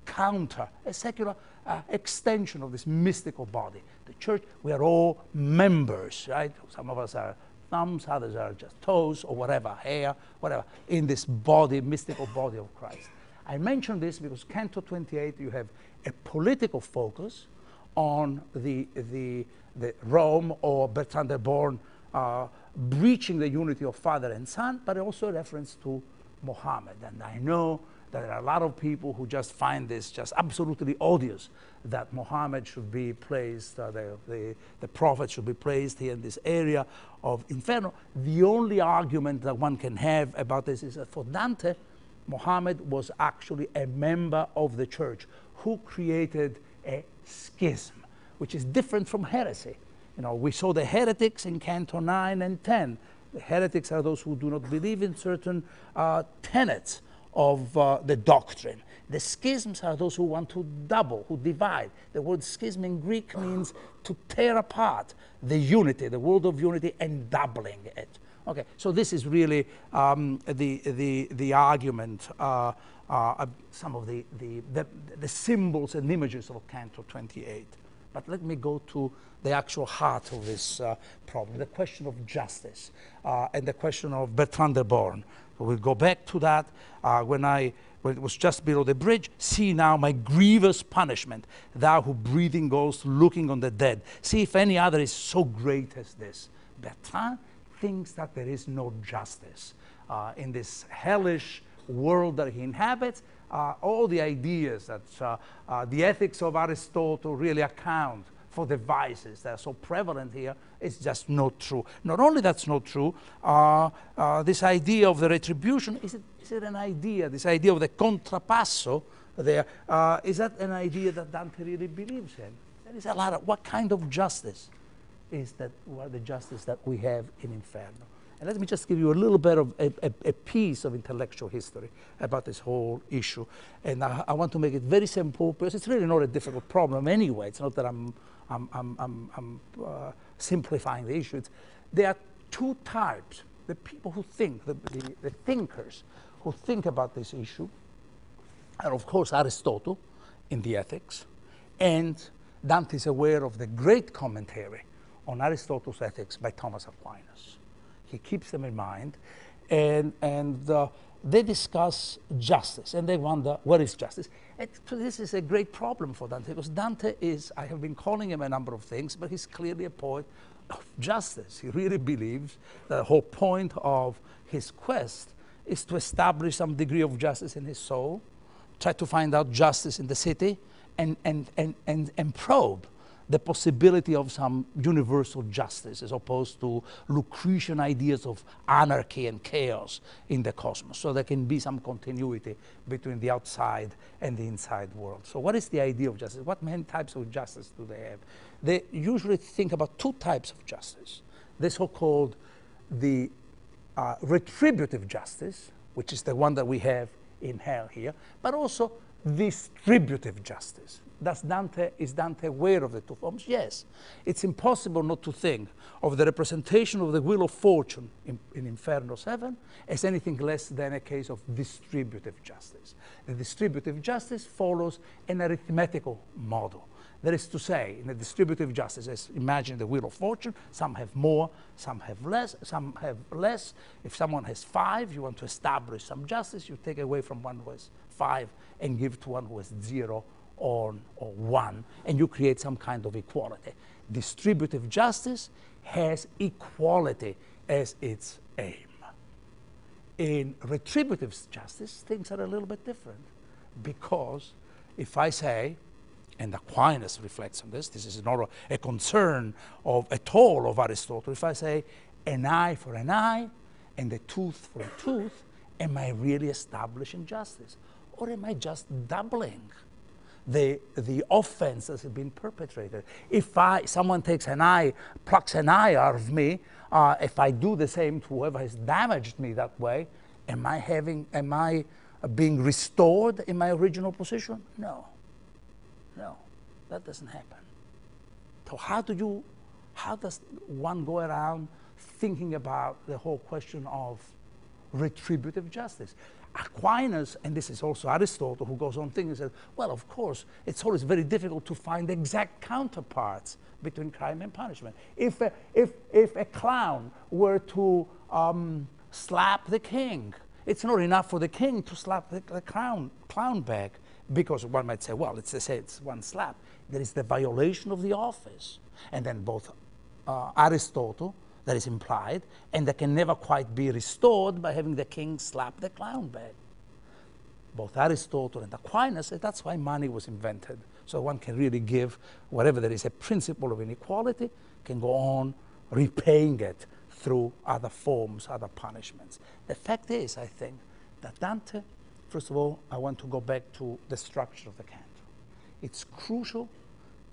counter, a secular uh, extension of this mystical body. The church, we are all members, right? Some of us are thumbs, others are just toes or whatever, hair, whatever, in this body, mystical body of Christ. I mention this because Canto 28, you have a political focus on the, the, the Rome or Bertrand de Born uh, breaching the unity of father and son, but also a reference to Muhammad. And I know that there are a lot of people who just find this just absolutely odious that Muhammad should be placed, uh, the, the, the prophet should be placed here in this area of Inferno. The only argument that one can have about this is that for Dante, Muhammad was actually a member of the church who created a schism, which is different from heresy. You know, we saw the heretics in Canto 9 and 10. The heretics are those who do not believe in certain uh, tenets of uh, the doctrine. The schisms are those who want to double, who divide. The word schism in Greek means to tear apart the unity, the world of unity, and doubling it. Okay, so this is really um, the, the, the argument, uh, uh, some of the, the, the, the, symbols and images of Canto 28. But let me go to the actual heart of this uh, problem, the question of justice uh, and the question of Bertrand de Born. We'll go back to that uh, when I when it was just below the bridge. See now my grievous punishment, thou who breathing goes looking on the dead. See if any other is so great as this. Bertrand thinks that there is no justice uh, in this hellish world that he inhabits. Uh, all the ideas that uh, uh, the ethics of Aristotle really account for the vices that are so prevalent here is just not true. Not only that's not true, uh, uh, this idea of the retribution, is it, is it an idea, this idea of the contrapasso there, is that an idea that Dante really believes in? There is a lot of, what kind of justice is that, what the justice that we have in Inferno? And let me just give you a little bit of a, a, a piece of intellectual history about this whole issue. And I, I, want to make it very simple because it's really not a difficult problem anyway. It's not that I'm, I'm, I'm, I'm, I'm uh, simplifying the issue. It's, there are two types. The people who think, the, the, the thinkers who think about this issue are, of course, Aristotle in the Ethics, and Dante is aware of the great commentary on Aristotle's Ethics by Thomas Aquinas. He keeps them in mind, and, and uh, they discuss justice, and they wonder, what is justice? And this is a great problem for Dante, because Dante is, I have been calling him a number of things, but he's clearly a poet of justice. He really believes the whole point of his quest is to establish some degree of justice in his soul, try to find out justice in the city, and, and, and, and, and probe the possibility of some universal justice as opposed to Lucretian ideas of anarchy and chaos in the cosmos. So there can be some continuity between the outside and the inside world. So what is the idea of justice? What many types of justice do they have? They usually think about two types of justice. The so-called the uh, retributive justice, which is the one that we have in hell here, but also distributive justice. Does Dante, is Dante aware of the two forms? Yes. It's impossible not to think of the representation of the wheel of fortune in, in Inferno 7 as anything less than a case of distributive justice. The distributive justice follows an arithmetical model. That is to say, in a distributive justice, as imagine the wheel of fortune, some have more, some have less, some have less. If someone has five, you want to establish some justice, you take away from one who has five and give to one who has zero or, or one, and you create some kind of equality. Distributive justice has equality as its aim. In retributive justice, things are a little bit different because if I say, and Aquinas reflects on this, this is not a, a concern of at all of Aristotle, if I say an eye for an eye and a tooth for a tooth, am I really establishing justice? Or am I just doubling the, the offense that has been perpetrated. If I, someone takes an eye, plucks an eye out of me, uh, if I do the same to whoever has damaged me that way, am I having, am I being restored in my original position? No, no, that doesn't happen. So how do you, how does one go around thinking about the whole question of retributive justice? Aquinas, and this is also Aristotle who goes on thinking, and says, well, of course, it's always very difficult to find exact counterparts between crime and punishment. If a, if, if a clown were to um, slap the king, it's not enough for the king to slap the, the clown, clown back, because one might say, well, it's, say it's one slap. There is the violation of the office. And then both uh, Aristotle that is implied, and that can never quite be restored by having the king slap the clown back. Both Aristotle and Aquinas said that's why money was invented. So one can really give whatever there is a principle of inequality, can go on repaying it through other forms, other punishments. The fact is, I think, that Dante, first of all, I want to go back to the structure of the canto. It's crucial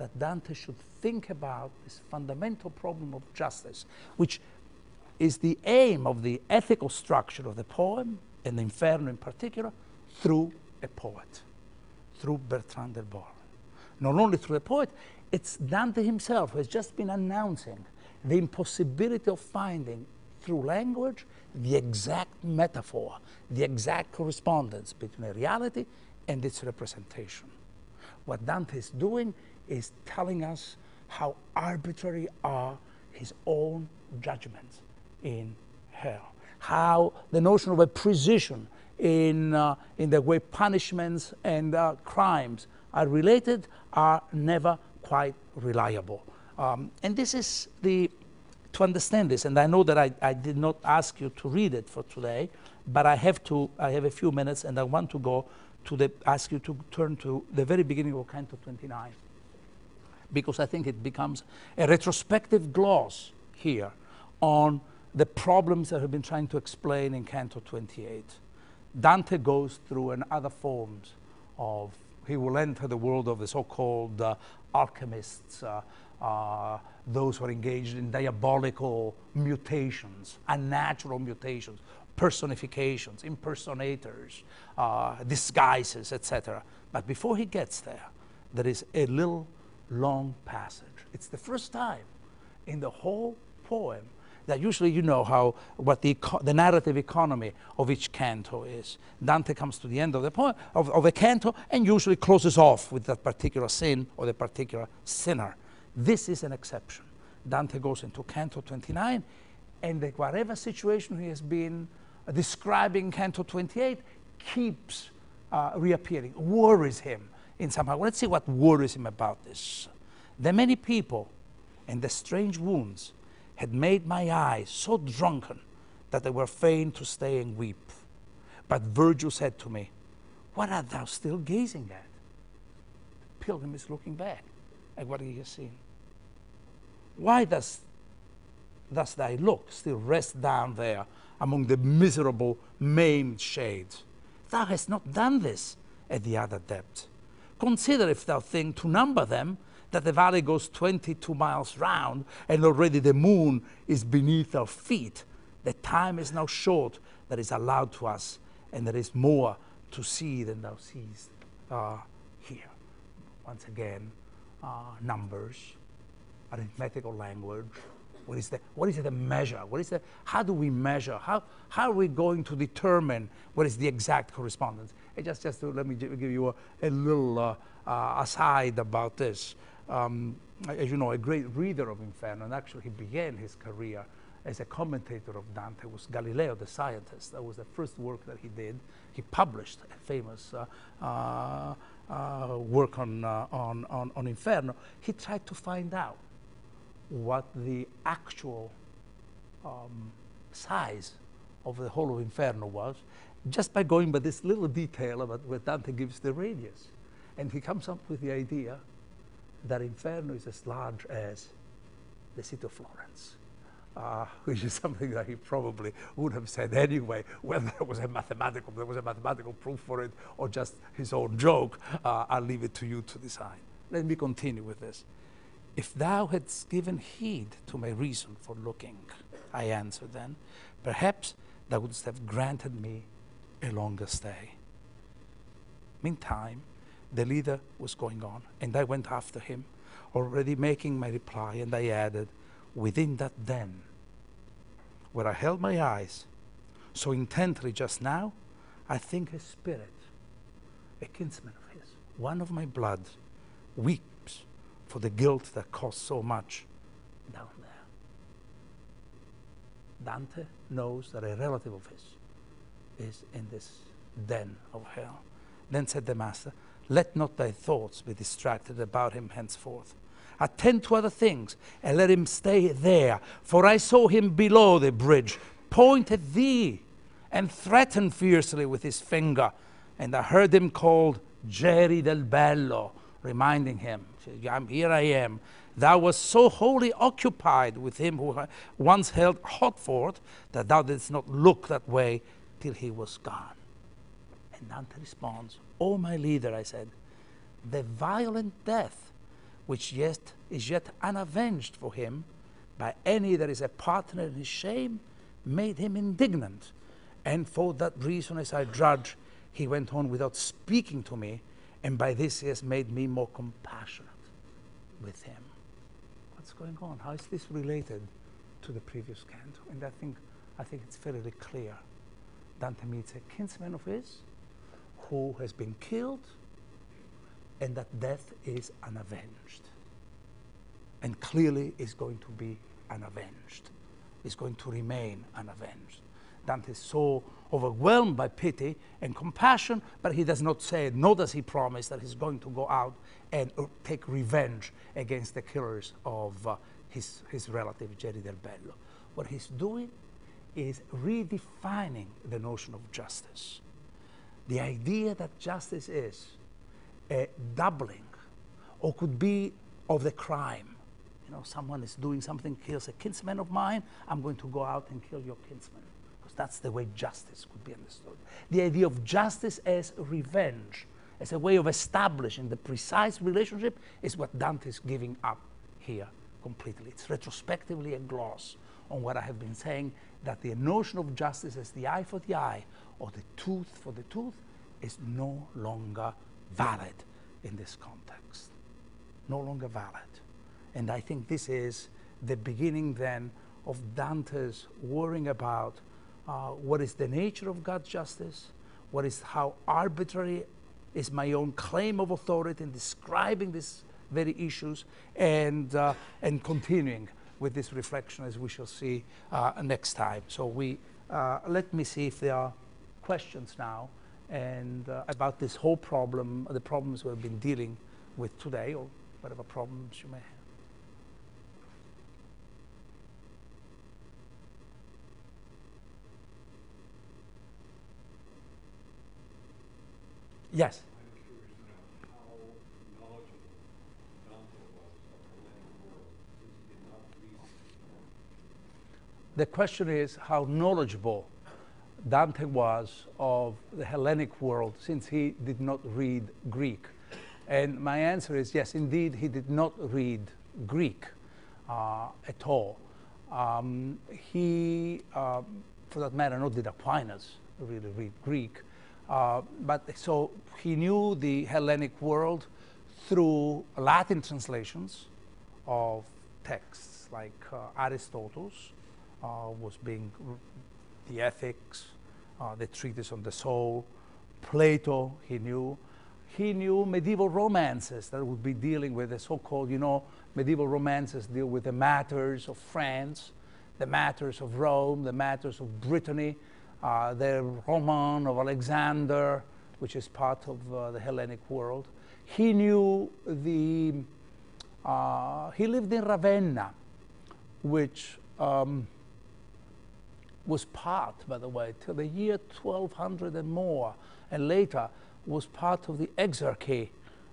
that Dante should think about this fundamental problem of justice, which is the aim of the ethical structure of the poem, and the Inferno in particular, through a poet, through Bertrand de Born. Not only through a poet, it's Dante himself who has just been announcing the impossibility of finding through language the exact metaphor, the exact correspondence between a reality and its representation. What Dante is doing is telling us how arbitrary are his own judgments in hell, how the notion of a precision in, uh, in the way punishments and uh, crimes are related are never quite reliable. Um, and this is the, to understand this, and I know that I, I did not ask you to read it for today, but I have to, I have a few minutes and I want to go to the, ask you to turn to the very beginning of Canto 29, because I think it becomes a retrospective gloss here on the problems that have been trying to explain in Canto 28. Dante goes through and other forms of, he will enter the world of the so-called uh, alchemists, uh, uh, those who are engaged in diabolical mutations, unnatural mutations, personifications, impersonators, uh, disguises, etc. But before he gets there, there is a little long passage. It's the first time in the whole poem that usually you know how what the, the narrative economy of each canto is. Dante comes to the end of the poem of, of a canto and usually closes off with that particular sin or the particular sinner. This is an exception. Dante goes into Canto 29, and the, whatever situation he has been describing Canto 28 keeps uh, reappearing, worries him in somehow. Let's see what worries him about this. The many people and the strange wounds had made my eyes so drunken that they were fain to stay and weep. But Virgil said to me, What art thou still gazing at? The pilgrim is looking back at what he has seen. Why does thus thy look still rest down there among the miserable, maimed shades? Thou hast not done this at the other depth. Consider if thou think to number them, that the valley goes 22 miles round and already the moon is beneath our feet. The time is now short that is allowed to us, and there is more to see than thou seest uh, here. Once again, uh, numbers, arithmetical language. What is the what is the measure? What is the how do we measure? How how are we going to determine what is the exact correspondence? And just just to let me give you a, a little uh, uh, aside about this. Um, as you know, a great reader of Inferno, and actually he began his career as a commentator of Dante was Galileo, the scientist. That was the first work that he did. He published a famous uh, uh, uh, work on, uh, on, on, on Inferno. He tried to find out what the actual um, size of the whole of Inferno was just by going by this little detail about where Dante gives the radius. And he comes up with the idea that Inferno is as large as the city of Florence. Uh, which is something that he probably would have said anyway, whether there was a mathematical, there was a mathematical proof for it, or just his own joke. Uh, I'll leave it to you to decide. Let me continue with this. If thou hadst given heed to my reason for looking, I answered then, perhaps thou wouldst have granted me a longer stay. Meantime, the leader was going on, and I went after him, already making my reply, and I added, within that den, where I held my eyes so intently just now, I think a spirit, a kinsman of his, one of my blood, weeps for the guilt that cost so much down there. Dante knows that a relative of his is in this den of hell. Then said the master, Let not thy thoughts be distracted about him henceforth. attend to other things, and let him stay there. For I saw him below the bridge, point at thee, and threaten fiercely with his finger. And I heard him called Geri del Bello, reminding him, Here I am. Thou wast so wholly occupied with him who once held Hautefort that thou didst not look that way till he was gone. And Dante responds, O my leader, I said, the violent death which yet is yet unavenged for him by any that is a partner in his shame made him indignant. And for that reason, as I judge, he went on without speaking to me, and by this he has made me more compassionate with him. What's going on? How is this related to the previous canto? And I think, I think it's fairly clear. Dante meets a kinsman of his who has been killed, and that death is unavenged. And clearly is going to be unavenged, is going to remain unavenged. Dante is so overwhelmed by pity and compassion, but he does not say, nor does he promise that he's going to go out and uh, take revenge against the killers of uh, his, his relative, Geri del Bello. What he's doing is redefining the notion of justice. The idea that justice is a doubling or could be of the crime. You know, someone is doing something, kills a kinsman of mine, I'm going to go out and kill your kinsman that's the way justice could be understood. The idea of justice as revenge, as a way of establishing the precise relationship, is what Dante is giving up here completely. It's retrospectively a gloss on what I have been saying that the notion of justice as the eye for the eye or the tooth for the tooth is no longer valid in this context. No longer valid. And I think this is the beginning then of Dante's worrying about uh, what is the nature of God's justice, what is how arbitrary is my own claim of authority in describing these very issues, and uh, and continuing with this reflection as we shall see uh, next time. So we uh, let me see if there are questions now and uh, about this whole problem, the problems we've been dealing with today, or whatever problems you may have. Yes. The question is how knowledgeable Dante was of the Hellenic world since he did not read Greek. And my answer is yes, indeed, he did not read Greek uh, at all. Um, he, uh, for that matter, not did Aquinas really read Greek. Uh, but so he knew the Hellenic world through Latin translations of texts like uh, Aristotle's uh, was being the ethics, uh, the treatise on the soul, Plato he knew. He knew medieval romances that would be dealing with the so-called, you know, medieval romances deal with the matters of France, the matters of Rome, the matters of Brittany, uh, the Roman of Alexander, which is part of uh, the Hellenic world. He knew the, uh, he lived in Ravenna, which um, was part, by the way, till the year 1200 and more, and later was part of the exarchy,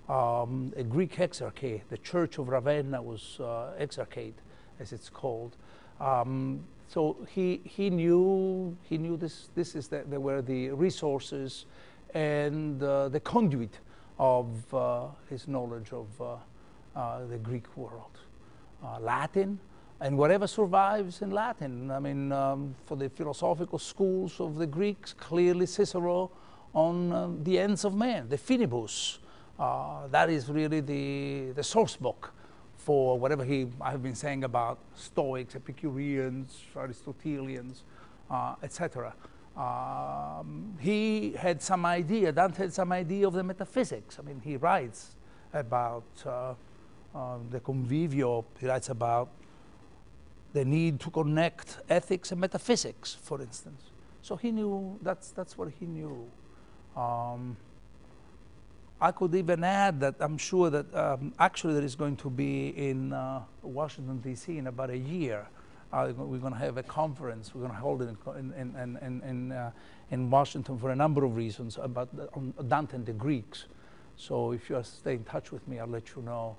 um, a Greek exarchy. The Church of Ravenna was uh, exarchate, as it's called. Um, so he, he knew he knew this this is the, there were the resources and uh, the conduit of uh, his knowledge of uh, uh the Greek world, uh, Latin, and whatever survives in Latin. I mean, um, for the philosophical schools of the Greeks, clearly Cicero on uh, the ends of man, De Finibus. that is really the the source book for whatever he I have been saying about Stoics, Epicureans, Aristotelians, uh, etc. Um, he had some idea, Dante had some idea of the metaphysics. I mean, he writes about uh, uh, the convivio, he writes about the need to connect ethics and metaphysics, for instance. So he knew, that's, that's what he knew. Um, I could even add that I'm sure that um, actually there is going to be in uh, Washington, D.C. in about a year. Uh, we're going to have a conference. We're going to hold it in, in, in, in, uh, in Washington for a number of reasons about the, Dante and the Greeks. So if you stay in touch with me, I'll let you know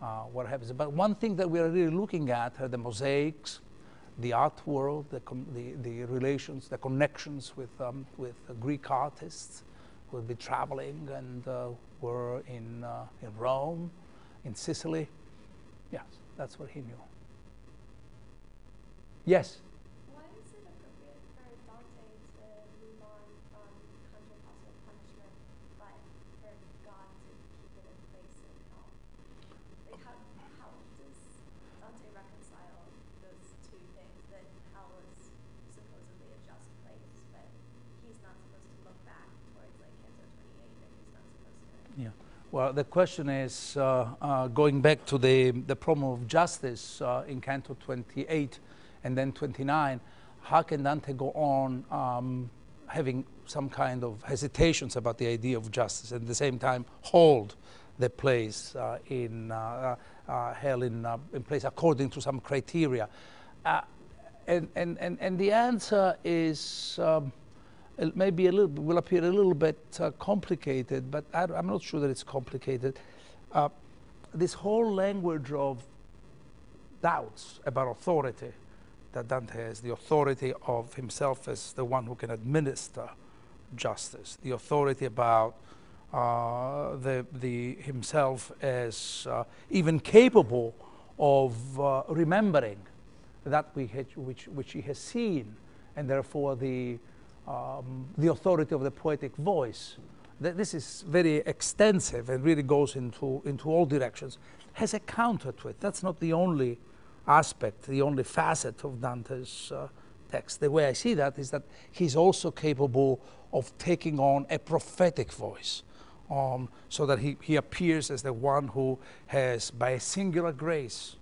uh, what happens. But one thing that we are really looking at are the mosaics, the art world, the, the, the relations, the connections with, um, with Greek artists, will be traveling and uh, were in, uh, in Rome, in Sicily. Yes, that's what he knew. Yes? Why is it appropriate for Dante to move on from possible punishment, but for God to keep it in place in hell? Like, how, how does Dante reconcile those two things, that hell is supposedly a just place, but he's not supposed to look back towards, like, Canto 28, or he's not supposed to... Well, the question is, uh, uh, going back to the, the problem of justice uh, in Canto 28, and then 29, how can Dante go on um, having some kind of hesitations about the idea of justice and at the same time hold the place uh, in uh, uh, hell in, uh, in place according to some criteria? Uh, and, and, and, and the answer is um, maybe a little will appear a little bit uh, complicated, but I, am not sure that it's complicated. this whole language of doubts about authority that Dante has the authority of himself as the one who can administer justice, the authority about uh, the, the himself as uh, even capable of uh, remembering that we had, which, which he has seen, and therefore the, um, the authority of the poetic voice. Th this is very extensive and really goes into, into all directions, has a counter to it. That's not the only aspect, the only facet of Dante's uh, text. The way I see that is that he's also capable of taking on a prophetic voice. Um, so that he, he appears as the one who has, by a singular grace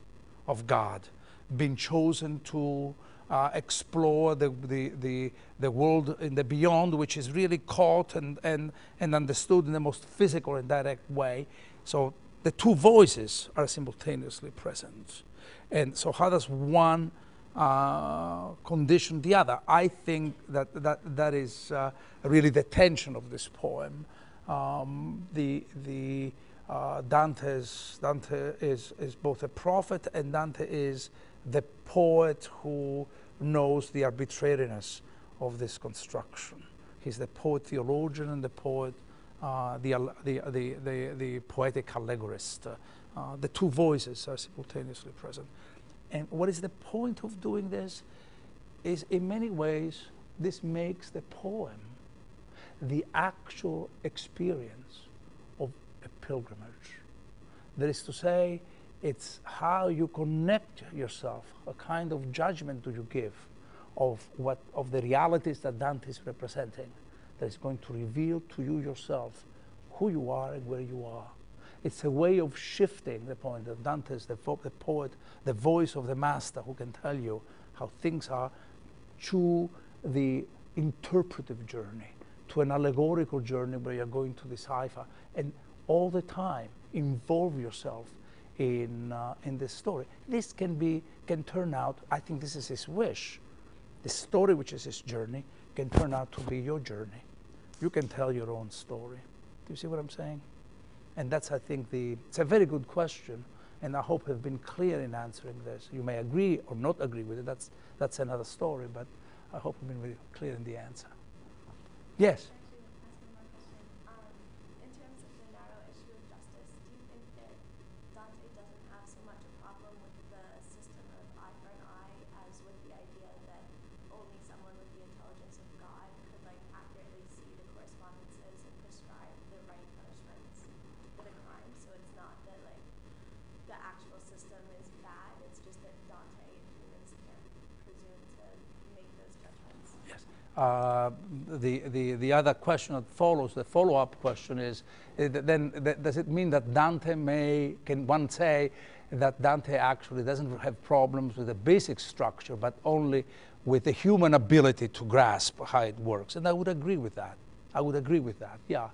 of God, been chosen to uh, explore the, the, the, the world in the beyond, which is really caught and, and, and understood in the most physical and direct way. So the two voices are simultaneously present. And so how does one uh, condition the other? I think that that, that is uh, really the tension of this poem. Um, the the uh, Dante's, Dante is, is both a prophet and Dante is the poet who knows the arbitrariness of this construction. He's the poet theologian and the poet, uh, the, the, the, the, the poetic allegorist. Uh, the two voices are simultaneously present. And what is the point of doing this? Is in many ways, this makes the poem the actual experience of a pilgrimage. That is to say, it's how you connect yourself, a kind of judgment do you give of what of the realities that Dante is representing that is going to reveal to you yourself who you are and where you are. It's a way of shifting the point that Dante is the, the poet, the voice of the master who can tell you how things are to the interpretive journey, to an allegorical journey where you're going to decipher and all the time involve yourself in, uh, in this story. This can be, can turn out, I think this is his wish. The story which is his journey can turn out to be your journey. You can tell your own story. Do you see what I'm saying? And that's, I think, the, it's a very good question, and I hope I've been clear in answering this. You may agree or not agree with it, that's, that's another story, but I hope I've been very clear in the answer. Yes? The, the, the other question that follows, the follow-up question is, uh, then th does it mean that Dante may, can one say that Dante actually doesn't have problems with the basic structure, but only with the human ability to grasp how it works? And I would agree with that. I would agree with that, yeah.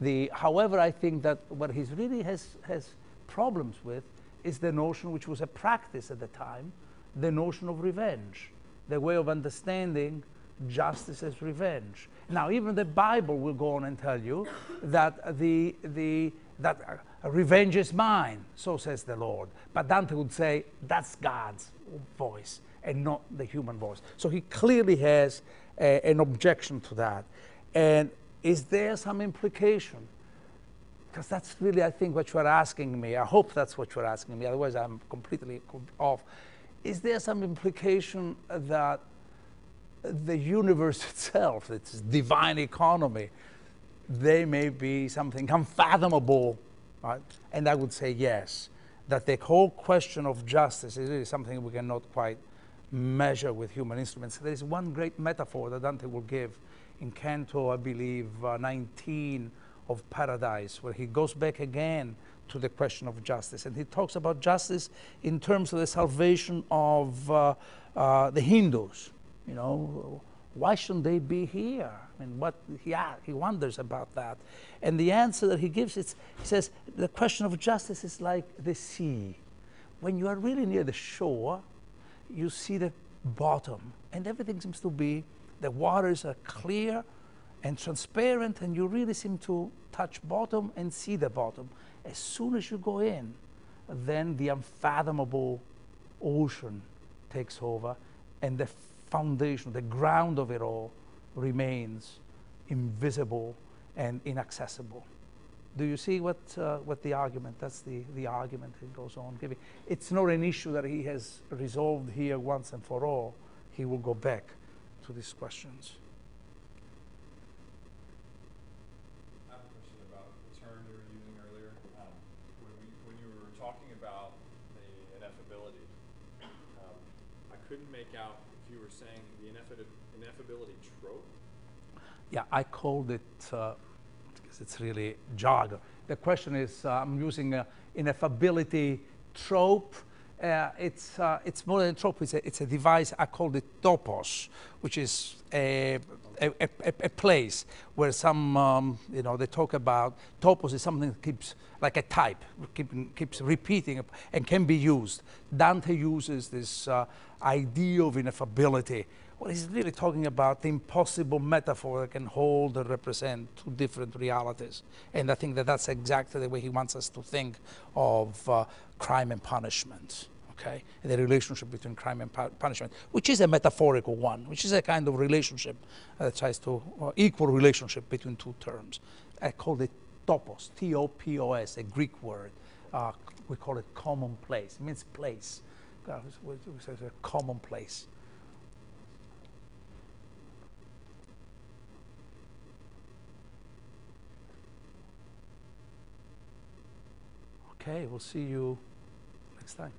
The, however, I think that what he really has, has problems with is the notion, which was a practice at the time, the notion of revenge, the way of understanding justice as revenge. Now, even the Bible will go on and tell you that, the, the, that uh, revenge is mine, so says the Lord. But Dante would say that's God's voice and not the human voice. So he clearly has a, an objection to that. And is there some implication? Because that's really, I think, what you're asking me. I hope that's what you're asking me. Otherwise, I'm completely off. Is there some implication that the universe itself, its divine economy, they may be something unfathomable, right? And I would say yes, that the whole question of justice is really something we cannot quite measure with human instruments. There is one great metaphor that Dante will give in Canto, I believe, uh, 19 of Paradise, where he goes back again to the question of justice. And he talks about justice in terms of the salvation of uh, uh, the Hindus. You know, why shouldn't they be here? I mean, what he, he wonders about that. And the answer that he gives is he says, the question of justice is like the sea. When you are really near the shore, you see the bottom, and everything seems to be, the waters are clear and transparent, and you really seem to touch bottom and see the bottom. As soon as you go in, then the unfathomable ocean takes over, and the foundation, the ground of it all remains invisible and inaccessible. Do you see what, uh, what the argument, that's the, the argument he goes on giving. It's not an issue that he has resolved here once and for all. He will go back to these questions. I have a question about the term you were using earlier. Um, when, we, when you were talking about the ineffability, um, I couldn't make out if you were saying the trope. Yeah, I called it uh, it's really jargon. The question is, uh, I'm using uh, ineffability trope. Uh, it's, uh, it's more than a trope, it's a, it's a device, I called it topos, which is a, a, a, a place where some, um, you know, they talk about, topos is something that keeps, like a type, keep, keeps repeating and can be used. Dante uses this idea of ineffability well, he's really talking about the impossible metaphor that can hold and represent two different realities. And I think that that's exactly the way he wants us to think of uh, crime and punishment. Okay, and the relationship between crime and pu punishment, which is a metaphorical one, which is a kind of relationship that tries to uh, equal relationship between two terms. I call it topos, T-O-P-O-S, a Greek word. Uh, we call it commonplace. It means place. Uh, it's a common Okay, we'll see you next time.